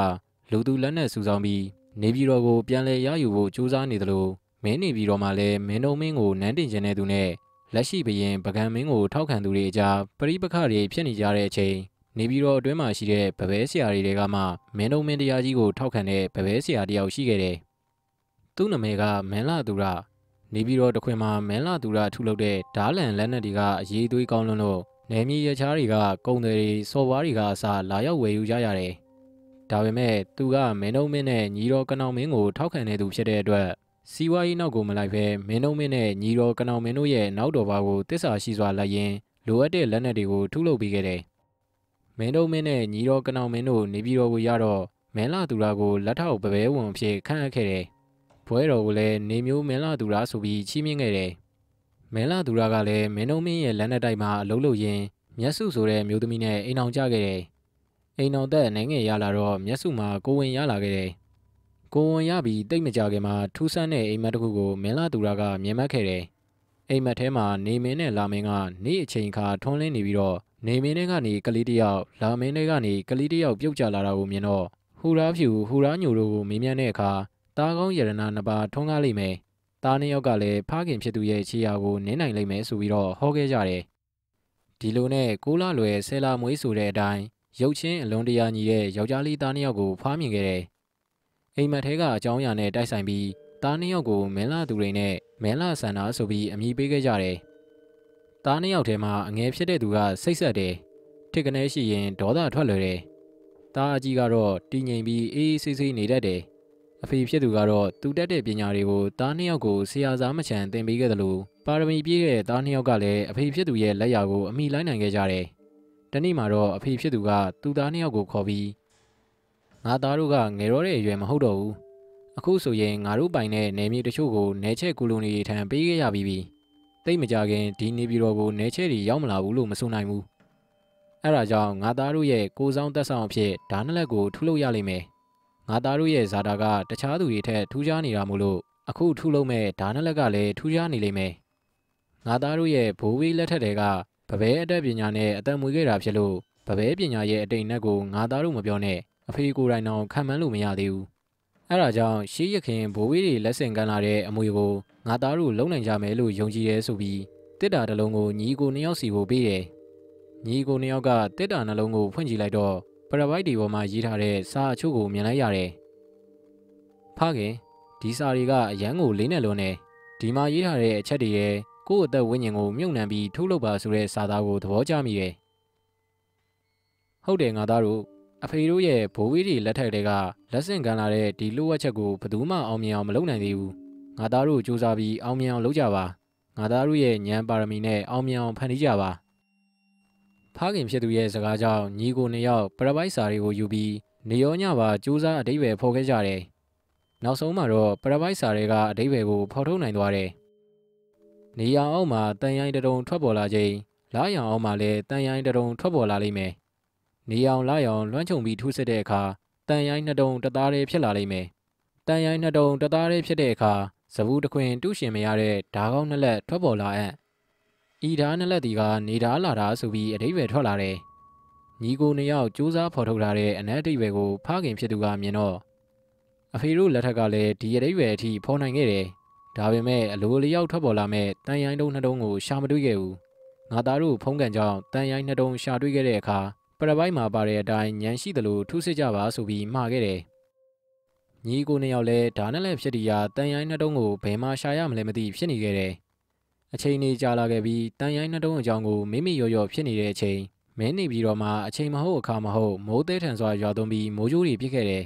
လူသူလက်နဲ့စူဆောင်းပြီးနေပြည်တော်ကိုပြန်လည်ရယူဖို့ကြိုးစားနေသလိုမင်းနေပြည်တော်မှာလည်းမင်းတို့မင်းကိုနန်းတင်ကျင်တဲ့သူနဲ့လက်ရှိဘရင်ပကံမင်းကိုထောက်ခံသူတွေအကြားပရိပခတွေဖြစ်နေကြတဲ့အချိန်နေပြည်တော်အတွင်းမှာရှိတဲ့ဗပဲဆရာတွေကမှမင်းတို့မင်းတရားကြီးကိုထောက်ခံတဲ့ဗပဲဆရာတယောက်ရှိခဲ့တယ်။သူ့နာမည်ကမင်းလာသူရ နေပြည်တော်တခွင်မှာမင်းလာသူရထုလုပ်တဲ့ဓားလန်လက်နက်တွေကအရေးသွေးကောင်းလွန်းလို့နယ်မြေရချားတွေကကုံတွေစော်ဝါးတွေကအစားလာရောက်ဝယ်ယူကြရတယ်။ဒါပေမဲ့သူကမင်းတို့မင်းနဲ့ညီတော်ကနောင်မင်းကိုထောက်ခံနေသူဖြစ်တဲ့အတွက်စီးပွားရေးနောက်ကိုမလိုက်ဘဲမင်းတို့မင်းနဲ့ညီတော်ကနောင်မင်းတို့ရဲ့နောက်တော်ဘာကိုတစ္ဆာရှိစွာလိုက်ရင်လိုအပ်တဲ့လက်နက်တွေကိုထုလုပ်ပေးခဲ့တယ်။မင်းတို့မင်းနဲ့ညီတော်ကနောင်မင်းတို့နေပြည်တော်ကိုရတော့မင်းလာသူရာကိုလက်ထောက်ပပဲဝင်အဖြစ်ခန့်အပ်ခဲ့တယ်။ ဘွဲတော်ကိုလည်းနေမျိုးမင်းလာသူရာဆိုပြီးချီးမြှင့်ခဲ့တယ်။မင်းလာသူရာကလည်းမင်းတို့မင်းရဲ့လက်နက်တိုက်မှာအလုံးလို့ရင်မျက်စုဆိုတဲ့မျိုးသမီးနဲ့အိမ်အောင်ကြခဲ့တယ်။အိမ်အောင်သက်နိုင်ငံရလာတော့မျက်စုမှာကိုဝင်ရလာခဲ့တယ်။ကိုဝန်ရပြီးတိတ်မကြခင်မှာထူးဆန်းတဲ့အိမ်မက်တစ်ခုကိုမင်းလာသူရာကမြင်မှတ်ခဲ့တယ်။အိမ်မက်ထဲမှာနေမင်းနဲ့လာမင်းကနေ့အချိန်ခါထွန်းလင်းနေပြီးတော့နေမင်းတွေကနေကလေးတယောက်လာမင်းတွေကနေကလေးတယောက်ပြုတ်ကျလာတာကိုမြင်တော့ဟူရာဖြူဟူရာညိုတို့ကိုမေးမြန်းတဲ့အခါ တားကောင်းရတနာနှစ်ပါးထွန်းကားလိမ့်မယ်။တားနှစ်ယောက်ကလည်းဖခင်ဖြစ်သူရဲ့ခြေရာကိုနင်းနိုင်လိမ့်မယ်ဆိုပြီးတော့ဟောခဲ့ကြတယ်။ဒီလိုနဲ့ကိုလာလွယ်ဆဲလာမွေးဆိုတဲ့အတိုင်းရုပ်ချင်းအလွန်တရာညီတဲ့ယောက်ျားလေးသားနှစ်ယောက်ကိုဖားမြင်ခဲ့တယ်။အိမ်မက်ထဲကအကြောင်းအရာနဲ့တိုက်ဆိုင်ပြီးသားနှစ်ယောက်ကိုမင်းလာသူတွေနဲ့မင်းလာဆန္ဒဆိုပြီးအမည်ပေးခဲ့ကြတယ်။သားနှစ်ယောက်ထဲမှာအငယ်ဖြစ်တဲ့သူကစိတ်ဆက်တယ်။တစ်ကနေရှိရင်ဒေါသထွက်လွယ်တယ်။သားအကြီးကတော့တည်ငြိမ်ပြီးအေးအေးဆေးဆေးနေတတ်တယ်။ အဖေဖြစ်သူကတော့သူတက်တဲ့ပညာတွေကိုသားနှစ်ယောက်ကိုဆရာစားမချန်သင်ပေးခဲ့တယ်လို့ပါရမီပြည့်တဲ့သားနှစ်ယောက်ကလည်းအဖေဖြစ်သူရဲ့လက်ရာကိုအမိလိုက်နိုင်ခဲ့ကြတယ်။တနေ့မှာတော့အဖေဖြစ်သူကသူသားနှစ်ယောက်ကိုခေါ်ပြီးငါသားတို့ကငယ်ရောတဲ့အရွယ်မဟုတ်တော့ဘူးအခုဆိုရင်ငါတို့ပိုင်တဲ့နယ်မြေတချို့ကိုနယ်ချဲ့ကူလိုနီတွေထံပေးခဲ့ရပြီးပြီတိတ်မကြခင်ဒီနေပြည်တော်ကိုနယ်ချဲ့တွေရောက်မလာဘူးလို့မဆိုနိုင်ဘူးအဲ့ဒါကြောင့်ငါသားတို့ရဲ့ကိုဆောင်တက်ဆောင်အဖြစ်ဒါနလက်ကိုထုလို့ရလိမ့်မယ် ငါသားတို့ရဲ့ဇာတာကတခြားသူတွေထက်ထူးခြားနေတာမို့လို့အခုထုလို့မဲ့ဒါနလက်ကလည်းထူးခြားနေလိမ့်မယ်ငါသားတို့ရဲ့ဘိုးဝေးလက်ထက်တွေကဗပဲအတက်ပညာနဲ့အသက်မွေးခဲ့တာဖြစ်လို့ဗပဲပညာရဲ့အတိတ်နဲ့ကိုငါသားတို့မပြောနဲ့အဖေကိုယ်တိုင်တော့ခံမှန်းလို့မရသေးဘူးအဲ့ဒါကြောင့်ရှေးရခင်ဘိုးဝေးတွေလက်ဆင့်ကမ်းလာတဲ့အမွေကိုငါသားတို့လုံနိုင်ကြမယ်လို့ယုံကြည်ရဲဆိုပြီးတစ်တာတစ်လုံးကိုညီကိုနှစ်ယောက်စီကိုပေးတယ်ညီကိုနှစ်ယောက်ကတစ်တာနှလုံးကိုဖွင့်ကြည့်လိုက်တော့ ပရပိုက်ဒီပေါ်မှာရေးထားတဲ့စာအချို့ကိုမြင်လိုက်ရတယ်ဖခင်ဒီစာတွေကအရန်ကိုလေးနဲ့လုံးနေဒီမှာရေးထားတဲ့အချက်တွေရဲ့ကိုယ့်အသက်ဝိညာဉ်ကိုမြုပ်နှံပြီးထုတ်လုပ်ပါဆိုတဲ့စာသားကိုသဘောကျမိတယ်ဟုတ်တယ်ငါသားတို့အဖေတို့ရဲ့ဘိုးဝေးတွေလက်ထက်တွေကလက်ဆင့်ကမ်းလာတဲ့ဒီလိုဝက်ချက်ကိုဘယ်သူမှအောင်မြင်အောင်မလုပ်နိုင်သေးဘူးငါသားတို့စူးစမ်းပြီးအောင်မြင်အောင်လုပ်ကြပါငါသားတို့ရဲ့ဉာဏ်ပါရမီနဲ့အောင်မြင်အောင်ဖန်တီးကြပါ ဖခင်ဖြစ်သူရဲ့စကားကြောင့်ညီကိုနှစ်ယောက်ပရပိုက်စာတွေကိုယူပြီးနေရောညပါစူးစမ်းအတိတ်ပဲဖော်ခဲ့ကြတယ်နောက်ဆုံးမှာတော့ပရပိုက်စာတွေကအတိတ်ပဲကိုဖော်ထုတ်နိုင်သွားတယ်နေရအောင်မှာတန်ရိုင်းတုံထွက်ပေါ်လာချိန်လာရအောင်မှာလည်းတန်ရိုင်းတုံထွက်ပေါ်လာလိမ့်မယ်နေအောင်လာရောင်လွှမ်းခြုံပြီးထိုးစစ်တဲ့အခါတန်ရိုင်းနှစ်တုံတသားလေးဖြစ်လာလိမ့်မယ်။တန်ရိုင်းနှစ်တုံတသားလေးဖြစ်တဲ့အခါဇဘူးတခွင်တူးရှင်မရတဲ့ဓာကောင်းနှစ်လက်ထွက်ပေါ်လာအံ့။ ဤဓာနှစ်လက်ဒီကနေဓာလာတာဆိုပြီးအတိတ်ပဲထွက်လာတယ်။ညီကိုနှစ်ယောက်စူးစမ်းဖော်ထုတ်လာတဲ့အနက်အတိတ်ပဲကိုဖခင်ဖြစ်သူကမြင်တော့အဖေတို့လက်ထက်ကလည်းဒီအတိတ်ပဲအထိဖော်နိုင်ခဲ့တယ်။ဒါပေမဲ့အလိုလျောက်ထွက်ပေါ်လာမဲ့တန်ရိုင်းတုံးနှစ်တုံးကိုရှာမတွေ့ခဲ့ဘူး။ငါသားတို့ဖုံးကန်ကြောင့်တန်ရိုင်းနှစ်တုံးရှာတွေ့ခဲ့တဲ့အခါပရပိုက်မှာပါတဲ့အတိုင်းညံရှိသလိုထူးစစ်ကြပါဆိုပြီးမှာခဲ့တယ်။ညီကိုနှစ်ယောက်လည်းဒါနဲ့လည်းဖြစ်တီရာတန်ရိုင်းနှစ်တုံးကိုဘယ်မှာရှာရမလဲမသိဖြစ်နေခဲ့တယ်။ အချိန်နေကြာလာခဲ့ပြီးတန်ရိုင်းနှစ်တုံးအကြောင်းကိုမိမိရော်ရော်ဖြစ်နေတဲ့အချိန်မင်းနေပြီးတော့မှအချိန်မဟုတ်အခါမဟုတ်မိုးသေးထန်စွာရွာသွန်းပြီးမိုးကြိုးတွေပြစ်ခဲ့တယ်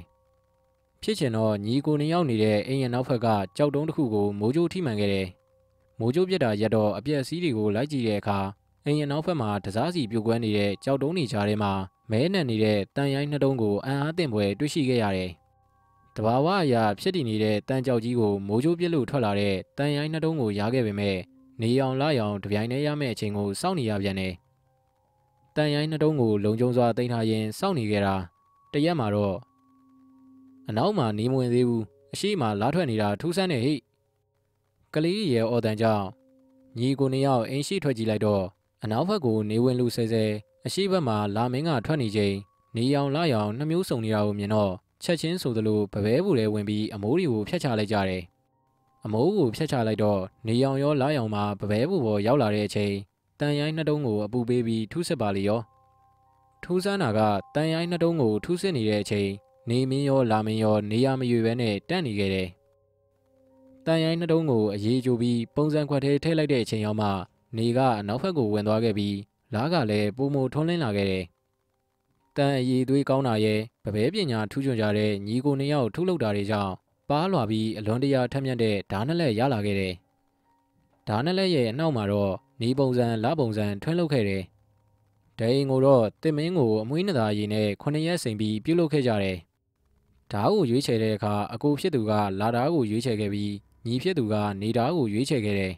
။ဖြစ်ချင်တော့ညီကိုနှစ်ယောက်နေတဲ့အိမ်ရနောက်ဖက်ကကြောက်တုံးတစ်ခုကိုမိုးကြိုးထိမှန်ခဲ့တယ်။မိုးကြိုးပြစ်တာရက်တော့အပြက်စီးတွေကိုလိုက်ကြည့်တဲ့အခါအိမ်ရနောက်ဖက်မှာတစားစီပြုတ်ကွဲနေတဲ့ကြောက်တုံးနေကြားထဲမှာမဲနံနေတဲ့တန်ရိုင်းနှတုံးကိုအံအားတင်ပွဲတွေ့ရှိခဲ့ရတယ်။တဘာဝအရာဖြစ်တည်နေတဲ့တန်ကြောက်ကြီးကိုမိုးကြိုးပြစ်လို့ထွက်လာတဲ့တန်ရိုင်းနှတုံးကိုရားခဲ့ပေမဲ့ နေအောင်လာရောင်တပြိုင်တည်းရမယ့်အချိန်ကိုစောင့်နေရပြန်တယ်။တန်ရိုင်းနှတုံးကိုလုံခြုံစွာတင်ထားရင်စောင့်နေခဲ့တာတရက်မှာတော့အနောက်မှာနေမဝင်သေးဘူးအရှိမလာထွက်နေတာထူးဆန်းနေဟိကလေးရဲ့အော်တန်ကြောင့်ညီကိုနှစ်ယောက်အိမ်ရှိထွက်ကြည့်လိုက်တော့အနောက်ဘက်ကိုနေဝင်လူဆဲဆဲအရှိဘက်မှာလာမင်းကထွက်နေချိန်နေရောင်လာရောင်နှမျိုးစုံနေတာကိုမြင်တော့ချက်ချင်းဆိုသလိုပပဲဘူးတွေဝင်ပြီးအမိုးတွေကိုဖျက်ချလိုက်ကြတယ် အမိုးကိုဖျက်ချလိုက်တော့နေရောင်ရောလာရောင်မှာပပဲဘူးပေါ်ရောက်လာတဲ့အချိန်တန်ရိုင်းနှစ်တုံးကိုအပူပေးပြီးထူးစစ်ပါလေရောထူးဆန်းတာကတန်ရိုင်းနှစ်တုံးကိုထူးစစ်နေတဲ့အချိန်နေမင်းရောလာမင်းရောနေရမရွေပဲနဲ့တန့်နေခဲ့တယ်တန်ရိုင်းနှစ်တုံးကိုအရေးကြိုပြီးပုံစံခွက်ထဲထည့်လိုက်တဲ့အချိန်ရောက်မှနေကအနောက်ဘက်ကိုဝင်သွားခဲ့ပြီးလားကလည်းပုံမထွန်းလင်းလာခဲ့တယ်တန်အည်သွေးကောင်းတာရဲ့ပပဲပညာထူးချွန်ကြတဲ့ညီကိုနှစ်ယောက်ထုလုပ်တာတွေကြောင့် ပါးလွာပြီးအလွန်တရာထက်မြက်တဲ့ဓာတ်နဲ့လက်ရလာခဲ့တယ်။ဓာတ်နဲ့လက်ရဲ့အနောက်မှာတော့နီးပုံစံလပုံစံထွန်းလုပ်ခဲ့တယ်။ဒိန်ကိုတော့တင်မင်းကိုအမွှေးနှစ်သားရည်နဲ့ခုနှစ်ရက်စိန်ပြီးပြုတ်လုပ်ခဲ့ကြတယ်။ဓာတ်ကိုရွေးချယ်တဲ့အခါအကိုဖြစ်သူကလာဓာတ်ကိုရွေးချယ်ခဲ့ပြီးညီဖြစ်သူကနေဓာတ်ကိုရွေးချယ်ခဲ့တယ်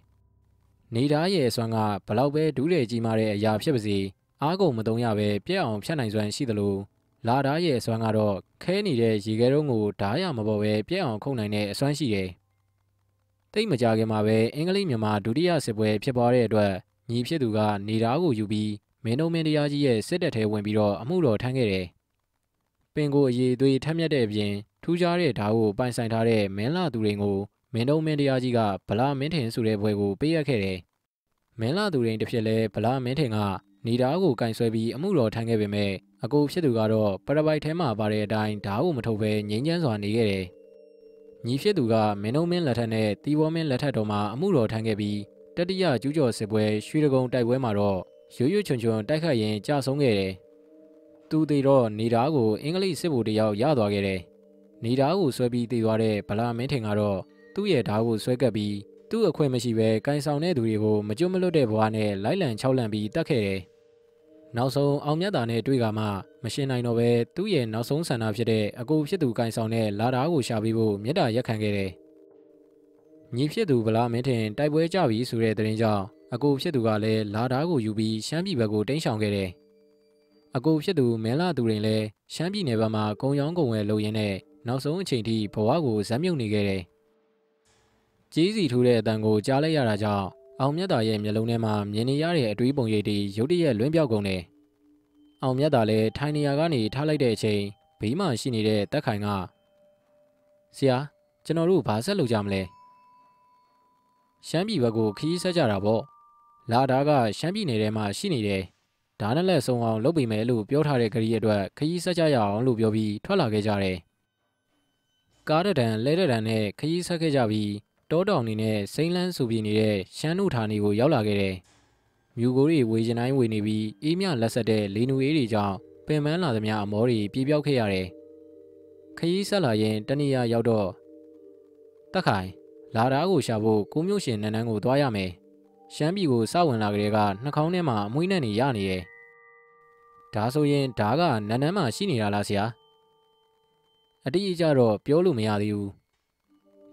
။နေဓာတ်ရဲ့အစွမ်းကဘလောက်ပဲဒူးတယ်ကြီးမားတဲ့အရာဖြစ်ပါစေအားကုန်မတုံရပဲပြက်အောင်ဖြတ်နိုင်စွမ်းရှိသလို လာဓာရဲ့အစွမ်းကတော့ခဲနေတဲ့ရေခဲတုံးကိုဓာရမပေါ်ပဲပြက်အောင်ခုန်နိုင်တဲ့အစွမ်းရှိတယ်။တိတ်မကြခင်မှာပဲအင်္ဂလိပ်မြန်မာဒုတိယစစ်ပွဲဖြစ်ပွားတဲ့အတွက်ညီဖြစ်သူကနေဓာကိုယူပြီးမင်းတို့မင်းတရားကြီးရဲ့စစ်တပ်ထဲဝင်ပြီးတော့အမှုတော်ထမ်းခဲ့တယ်။ပင်ကိုအရေးသွေးထက်မြက်တဲ့အပြင်ထူးခြားတဲ့ဓာကိုပိုင်ဆိုင်ထားတဲ့မင်းလာသူတွေကိုမင်းတို့မင်းတရားကြီးကဗလာမင်းထင်ဆိုတဲ့ဘွဲကိုပေးရခဲ့တယ်။မင်းလာသူတွေတစ်ဖြစ်လဲဗလာမင်းထင်ကနေဓာကိုကင်ဆွဲပြီးအမှုတော်ထမ်းခဲ့ပေမဲ့ အကိုဖြစ်သူကတော့ပရပိုက်ထဲမှာပါတဲ့အတိုင်းဓာကိုမထုတ်ဘဲငြိမ်းချမ်းစွာနေခဲ့တယ်။ညီဖြစ်သူကမင်းုံမင်းလက်ထက်နဲ့တီဘောမင်းလက်ထက်တော်မှာအမှုတော်ထမ်းခဲ့ပြီးတတိယကျူးကျော်စစ်ပွဲရွှေဒဂုံတိုက်ပွဲမှာတော့ရွရွချွန်ချွန်တိုက်ခတ်ရင်ကြာဆုံးခဲ့တယ်။သူသေးတော့နေဓာကိုအင်္ဂလိပ်စစ်ဗိုလ်တယောက်ရသွားခဲ့တယ်။နေဓာကိုဆွဲပြီးတည်သွားတဲ့ဗလာမင်းထင်ကတော့သူ့ရဲ့ဓာကိုဆွဲကပ်ပြီးသူ့အခွင့်မရှိဘဲကန်ဆောင်တဲ့သူတွေကိုမကြွမလွတ်တဲ့ဘဝနဲ့လိုက်လံချောက်လန့်ပြီးတတ်ခဲ့တယ်။ နောက်ဆုံးအောင်မြတ်တာနဲ့တွေ့ကမှမရှင်းနိုင်တော့ပဲသူ့ရဲ့နောက်ဆုံးဆန္ဒဖြစ်တဲ့အကူဖြစ်သူကင်ဆောင်တဲ့လာတာကိုရှာပေးဖို့မြတ်တာရက်ခံခဲ့တယ်။ညီဖြစ်သူဗလာမင်းထင်တိုက်ပွဲကြပြီဆိုတဲ့သတင်းကြောင့်အကူဖြစ်သူကလည်းလာတာကိုယူပြီးရှမ်းပြည်ဘက်ကိုတိမ်းရှောင်ခဲ့တယ်။အကူဖြစ်သူမဲလာသူတွေလည်းရှမ်းပြည်နယ်ဘက်မှာကုံရောင်းကုံဝယ်လုပ်ရင်းနဲ့နောက်ဆုံးအချိန်ထိဘဝကိုဇက်မြုပ်နေခဲ့တယ်။ကြီးစီထူးတဲ့အတန်ကိုကြားလိုက်ရတာကြောင့် အောင်မြတ်တာရဲ့မျက်လုံးထဲမှာမြင်နေရတဲ့အတွေးပုံရိပ်တွေရုတ်တရက်လွင့်ပြောက်ကုန်တယ်။အောင်မြတ်တာလည်းထိုင်နေရာကနေထားလိုက်တဲ့အချိန်ဘေးမှာရှိနေတဲ့တက်ခိုင်ကဆရာကျွန်တော်တို့ဘာဆက်လုပ်ကြမလဲ။ရှမ်းပြည်ဘက်ကိုခရီးဆက်ကြတာပေါ့။လာတာကရှမ်းပြည်နယ်ထဲမှာရှိနေတယ်။ဒါနဲ့လက်ဆုံးအောင်လုပ်ပေးမယ်လို့ပြောထားတဲ့ကလေးအတွက်ခရီးဆက်ကြရအောင်လို့ပြောပြီးထွက်လာခဲ့ကြတယ်။ကားတံလဲတံနဲ့ခရီးဆက်ခဲ့ကြပြီး တောတောင်နေနဲ့စိမ့်လန်းဆူပြေနေတဲ့ရှမ်းနုဌာနီကိုရောက်လာခဲ့တယ်။မြူကိုတွေဝေကျင်တိုင်းဝေနေပြီးအေးမြလက်ဆက်တဲ့လေနူအေးတွေကြောင့်ပင်ပန်းလာသမျှအမောတွေပြေပြောက်ခဲ့ရတယ်။ခရီးဆက်လာရင်တနေရရောက်တော့တက်ခိုင်လာတာကိုရှာဖို့ကိုမျိုးရှင်နန်းနန်းကိုသွားရမယ်။ရှမ်းပြည်ကိုစဝင်လာကြတဲ့ကနှာခေါင်းထဲမှာအမွှေးနဲ့နေရနေရဲ့။ဒါဆိုရင်ဓာကနန်းနန်းမှာရှိနေတာလားဆရာ။အတိအကျတော့ပြောလို့မရသေးဘူး။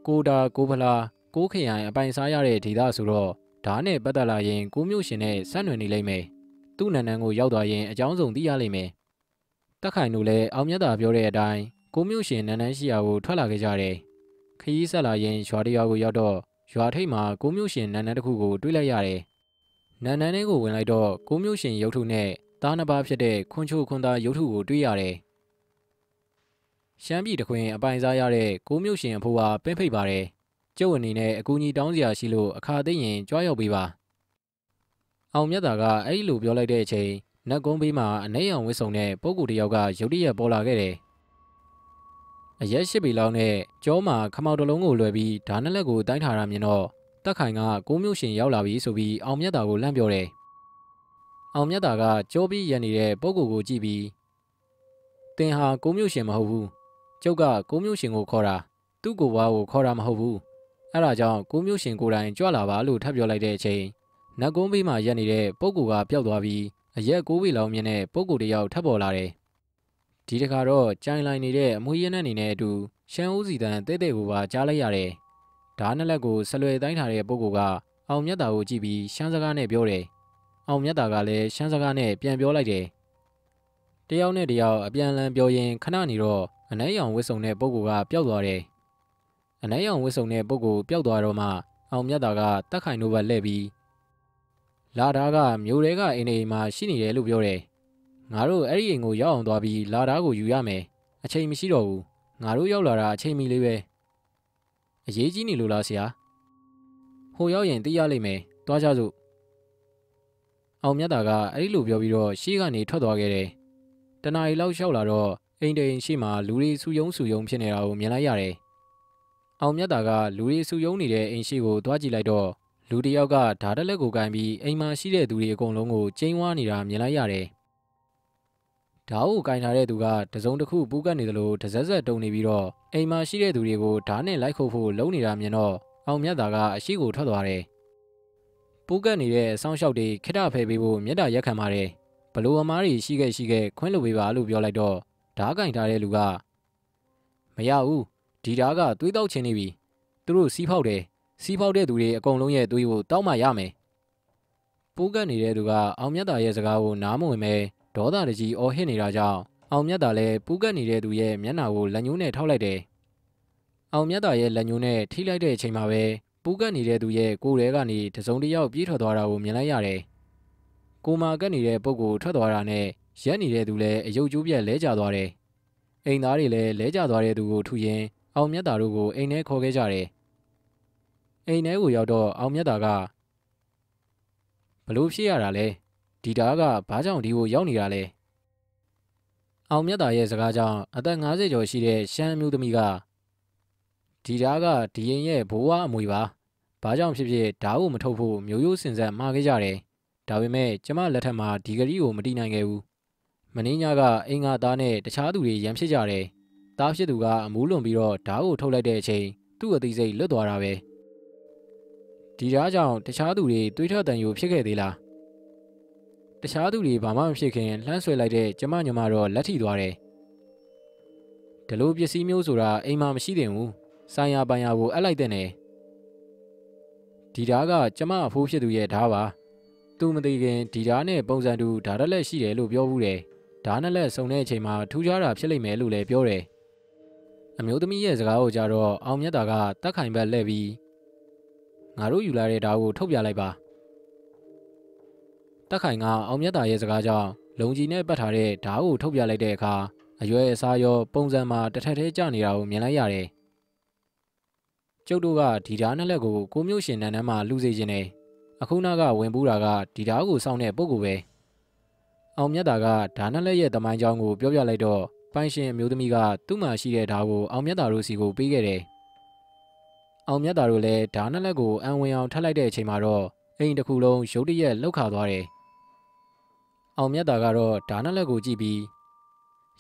ကိုတာကိုဖလားကိုခရိုင်အပိုင်စားရတဲ့ဒေသဆိုတော့ဓာတ်နဲ့ပတ်သက်လာရင်ကိုမျိုးရှင်နဲ့ဆက်နွယ်နေလိမ့်မယ်။သူ့နန်းနန်းကိုရောက်သွားရင်အကြောင်းစုံသိရလိမ့်မယ်။တက်ခိုင်တို့လည်းအောင်မြတ်တာပြောတဲ့အတိုင်းကိုမျိုးရှင်နန်းနန်းရှိရာကိုထွက်လာခဲ့ကြတယ်။ခရီးဆက်လာရင်ရွာတရွာကိုရောက်တော့ရွာထိပ်မှာကိုမျိုးရှင်နန်းနန်းတစ်ခုကိုတွေ့လိုက်ရတယ်။နန်းနန်းလေးကိုဝင်လိုက်တော့ကိုမျိုးရှင်ရုပ်ထုနဲ့သားနှစ်ပါးဖြစ်တဲ့ခွန်ချိုခွန်သားရုပ်ထုကိုတွေ့ရတယ်။ ရှမ်းပြည်တခွင်အပိုင်စားရတဲ့ကိုမျိုးရှင်အဖိုးကပင်းဖိတ်ပါတယ်။ကျုပ်အနေနဲ့အကူအညီတောင်းစရာရှိလို့အခါသိရင်ကြွားရောက်ပေးပါအောင်မြတ်တာကအဲ့ဒီလိုပြောလိုက်တဲ့အချိန်နတ်ကုန်းဘေးမှာအနေရောင်ဝစ်စုံတဲ့ပုဂ္ဂိုလ်တယောက်ကရုတ်တရက်ပေါ်လာခဲ့တယ်အရက်ရှိပြီလောက်နဲ့ကြောမှာခမောက်တလုံးကိုလွယ်ပြီးဓာနလက်ကိုတိုင်းထားရမြင်တော့တက်ခိုင်ကကိုမျိုးရှင်ရောက်လာပြီဆိုပြီးအောင်မြတ်တာကိုလှမ်းပြောတယ်အောင်မြတ်တာကကြောပြီးရနေတဲ့ပုဂ္ဂိုလ်ကိုကြည့်ပြီးတင်ဟာကိုမျိုးရှင်မဟုတ်ဘူး ကျုပ်ကကိုမျိုးရှင်ကိုခေါ်တာသူ့ကိုယ်ဘွားကိုခေါ်တာမဟုတ်ဘူးအဲ့ဒါကြောင့်ကိုမျိုးရှင်ကိုယ်တိုင်ကြွလာပါလို့ထပ်ပြောလိုက်တဲ့အချိန်နတ်ကုန်းဘေးမှာရက်နေတဲ့ပုဂ္ဂိုလ်ကပျောက်သွားပြီးအရက်ကိုးဝေလောင်မြင်တဲ့ပုဂ္ဂိုလ်တယောက်ထပ်ပေါ်လာတယ်။ဒီတခါတော့ကြိုင်လိုက်နေတဲ့အမွေးရနက်နေနဲ့အတူရှမ်းဦးစီတန်တဲတဲကိုပါကြားလိုက်ရတယ်။ဓားနှစ်လက်ကိုဆလွယ်တိုင်းထားတဲ့ပုဂ္ဂိုလ်ကအောင်မြတ်တာကိုကြည့်ပြီးရှမ်းစကားနဲ့ပြောတယ်အောင်မြတ်တာကလည်းရှမ်းစကားနဲ့ပြန်ပြောလိုက်တယ်တယောက်နဲ့တယောက်အပြန်အလှန်ပြောရင်ခဏနေတော့ အနှဲရောင်ဝစ်စုံတဲ့ပုဂ္ဂိုလ်ကပျောက်သွားတယ်အနှဲရောင်ဝစ်စုံတဲ့ပုဂ္ဂိုလ်ပျောက်သွားတော့မှအောင်မြတ်တာကတက်ခိုင်တို့ဘက်လှည့်ပြီးလာတာကမျိုးတွေကအိမ်နေမှာရှိနေတယ်လို့ပြောတယ်ငါတို့အဲ့ဒီအိမ်ကိုရောက်အောင်သွားပြီးလာတာကိုယူရမယ်အချိန်မရှိတော့ဘူးငါတို့ရောက်လာတာအချိန်မီလေးပဲအရေးကြီးနေလို့လားဆရာဟိုရောက်ရင်သိရလိမ့်မယ်တွားကြစို့အောင်မြတ်တာကအဲ့ဒီလိုပြောပြီးတော့ရှေ့ကနေထွက်သွားခဲ့တယ်တနားရီလောက်လျှောက်လာတော့ အိမ်တိန်ရှိမှလူတွေစုယုံစုယုံဖြစ်နေတာကိုမြင်လိုက်ရတယ်အောင်မြတ်တာကလူတွေစုယုံနေတဲ့အိမ်ရှိကိုတွားကြည့်လိုက်တော့လူတစ်ယောက်ကဓာတ်လက်ကိုကင်ပြီးအိမ်မှာရှိတဲ့သူတွေအကုန်လုံးကိုကျင်းဝါနေတာမြင်လိုက်ရတယ်ဓာတ်ကိုကင်ထားတဲ့သူကတစုံတစ်ခုပူးကတ်နေသလိုတစက်ဆက်တုံနေပြီးတော့အိမ်မှာရှိတဲ့သူတွေကိုဓာတ်နဲ့လိုက်ခုတ်ဖို့လုံးနေတာမြင်တော့အောင်မြတ်တာကအရှိကိုထွက်သွားတယ်။ပူးကတ်နေတဲ့အဆောင်လျှောက်တွေခိတဖယ်ပေးဖို့မြတ်တာရက်ခံပါတယ်။ဘလို့အမားတွေရှိခဲ့ရှိခဲ့ခွင့်လုပ်ပေးပါလို့ပြောလိုက်တော့ ဓာတ်ကင်ထားတဲ့လူကမရဘူးဒီဓာတ်ကသွေးတောက်ခြင်းနေပြီသူတို့စီးဖောက်တယ်စီးဖောက်တဲ့သူတွေအကုန်လုံးရဲ့သွေးကိုတောက်မှရမယ်။ပူးကတ်နေတဲ့သူကအောင်မြတ်တာရဲ့စကားကိုနားမဝင်ပဲဒေါသတကြီးအော်ဟစ်နေတာကြောင့်အောင်မြတ်တာလည်းပူးကတ်နေတဲ့သူရဲ့မျက်နှာကိုလက်ညှိုးနဲ့ထောက်လိုက်တယ်။အောင်မြတ်တာရဲ့လက်ညှိုးနဲ့ထိလိုက်တဲ့အချိန်မှာပဲပူးကတ်နေတဲ့သူရဲ့ကိုယ်ထဲကနေတစုံတစ်ယောက်ပြေးထွက်သွားတာကိုမြင်လိုက်ရတယ်။ကိုမာကတ်နေတဲ့ပုဂ္ဂိုလ်ထွက်သွားတာနဲ့ ရက်နေတဲ့သူလည်းအယုတ်ကျိုးပြက်လဲကျသွားတယ်။အိမ်သားတွေလည်းလဲကျသွားတဲ့သူကိုထူရင်အောင်မြတ်တာတို့ကိုအိမ်ထဲခေါ်ခဲ့ကြတယ်။အိမ်ထဲကိုရောက်တော့အောင်မြတ်တာကဘလို့ဖြစ်ရတာလဲဒီတားကဘာကြောင့်ဒီကိုရောက်နေတာလဲအောင်မြတ်တာရဲ့စကားကြောင့်အသက်50ကျော်ရှိတဲ့ရှမ်းမျိုးသမီးကဒီတားကဒီရင်ရဲ့ဘိုးဝအမွေပါဘာကြောင့်ဖြစ်ဖြစ်ဓာတ်ကိုမထုတ်ဖို့မျိုးရိုးစင်ဆက်မှားခဲ့ကြတယ်ဒါပေမဲ့ကျမလက်ထက်မှာဒီဂရီကိုမတီးနိုင်ခဲ့ဘူး မင်းညကအင်္ဂါသားနဲ့တခြားသူတွေရန်ဖြစ်ကြတယ်တားဖြစ်သူကအမူးလွန်ပြီးတော့ဓာတ်ကိုထုတ်လိုက်တဲ့အချိန်သူ့အသိစိတ်လွတ်သွားတာပဲဒီဓာတ်ကြောင့်တခြားသူတွေတွေးထတန်ယူဖြစ်ခဲ့သေးလားတခြားသူတွေဘာမှမဖြစ်ခင်လှမ်းဆွဲလိုက်တဲ့ကျမညမတော့လက်ထိသွားတယ်ဒီလိုပစ္စည်းမျိုးဆိုတာအိမ်မှာမရှိသင့်ဘူးဆိုင်ရာပိုင်ရာကိုအပ်လိုက်တဲ့နယ်ဒီဓာတ်ကကျမအဖိုးဖြစ်သူရဲ့ဓာတ်ပါသူမသိခင်ဒီဓာတ်နဲ့ပုံစံတူဓာတ်ရက်လက်ရှိတယ်လို့ပြောဘူးတယ် ဓာတ်နဲ့လက်စုံတဲ့အချိန်မှာထူးခြားတာဖြစ်လိမ့်မယ်လို့လည်းပြောတယ်အမျိုးသမီးရဲ့စကားကိုကြတော့အောင်မြတ်တာကတက်ခိုင်ဘက်လှည့်ပြီးငါတို့ယူလာတဲ့ဓာတ်ကိုထုတ်ပြလိုက်ပါတက်ခိုင်ကအောင်မြတ်တာရဲ့စကားကြောင့်လုံကြီးနဲ့ပတ်ထားတဲ့ဓာတ်ကိုထုတ်ပြလိုက်တဲ့အခါအရွယ်အစားရောပုံစံမှာတစ်ထက်သေးကျနေတာကိုမြင်လိုက်ရတယ်။ကျုပ်တို့ကဒီဓာတ်နှစ်လက်ကိုကိုမျိုးရှင်နန်းနန်းမှာလူစေခြင်းနဲ့အခုနောက်ကဝင်ပူးတာကဒီဓာတ်ကိုစောင့်တဲ့ပုံကိုပဲ။ အောင်မြတ်တာကဓာတ်နှစ်လက်ရဲ့တမိုင်းကြောင်းကိုပြောပြလိုက်တော့ပိုင်ရှင်အမျိုးသမီးကသူ့မှာရှိတဲ့ဓာတ်ကိုအောင်မြတ်တာတို့စီကိုပေးခဲ့တယ်။အောင်မြတ်တာတို့လည်းဓာတ်နှစ်လက်ကိုအံဝင်အောင်ထပ်လိုက်တဲ့အချိန်မှာတော့အိမ်တစ်ခုလုံးရုတ်တရက်လှုပ်ခါသွားတယ်။အောင်မြတ်တာကတော့ဓာနလက်ကိုကြည့်ပြီး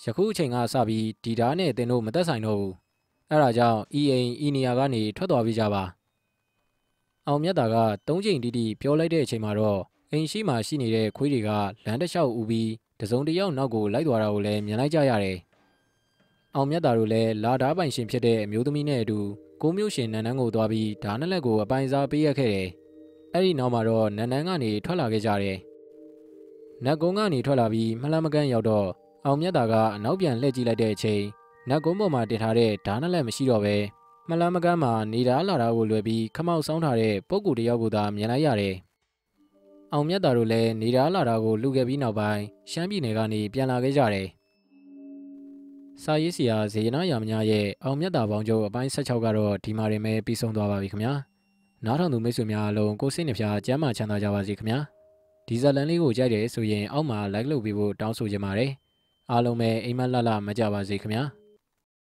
ယခုအချိန်ကစပြီးဒီဓာနဲ့တင်တို့မသက်ဆိုင်တော့ဘူးအဲ့ဒါကြောင့်ဤအိမ်ဤနေရာကနေထွက်သွားပြီးကြပါအောင်မြတ်တာကသုံးချိန်တီးတီးပြောလိုက်တဲ့အချိန်မှာတော့ အိမ်ရှိမှရှိနေတဲ့ခွေးတွေကလမ်းတစ်လျှောက်ဥပြီးတစုံတစ်ယောက်နောက်ကိုလိုက်သွားတာကိုလည်းမြင်လိုက်ကြရတယ်အောင်မြတ်တာတို့လည်းလာဓာပိုင်ရှင်ဖြစ်တဲ့အမျိုးသမီးနဲ့အတူကိုမျိုးရှင်နန်းနန်းကိုသွားပြီးဓာနလက်ကိုအပိုင်စားပေးရခဲ့တယ်အဲ့ဒီနောက်မှာတော့နန်းနန်းကနေထွက်လာခဲ့ကြတယ်နတ်ကုန်းကနေထွက်လာပြီးမလှမ်းမကန်းရောက်တော့အောင်မြတ်တာကအနောက်ပြန်လှည့်ကြည့်လိုက်တဲ့အချိန်နတ်ကုန်းပေါ်မှာတင်ထားတဲ့ဓာနလက်မရှိတော့ပဲမလှမ်းမကန်းမှာနေတာလာတာကိုလွယ်ပြီးခမောက်ဆောင်ထားတဲ့ပုံကူတယောက်ကိုသာမြင်လိုက်ရတယ်။ အောင်မြတ်တာတို့လည်းနေတာလာတာကိုလူခဲ့ပြီးနောက်ပိုင်းရှမ်းပြည်နယ်ကနေပြန်လာခဲ့ကြတယ်။စာရေးဆရာဇေယနာယာမညာရဲ့အောင်မြတ်တာပေါင်းချုပ်အပိုင်း16ကတော့ဒီမှာရင်ပဲပြီးဆုံးသွားပါပြီခင်ဗျာ။နားထောင်သူမိတ်ဆွေများအလုံးကိုစိတ်နှဖျားကျမ်းမာချမ်းသာကြပါစေခင်ဗျာ။ဒီဇာတ်လန်လေးကိုကြိုက်တယ်ဆိုရင်အောက်မှာ like လုပ်ပေးဖို့တောင်းဆိုချင်ပါတယ်အားလုံးပဲအိမ်မက်လှလှမကြပါစေခင်ဗျာ။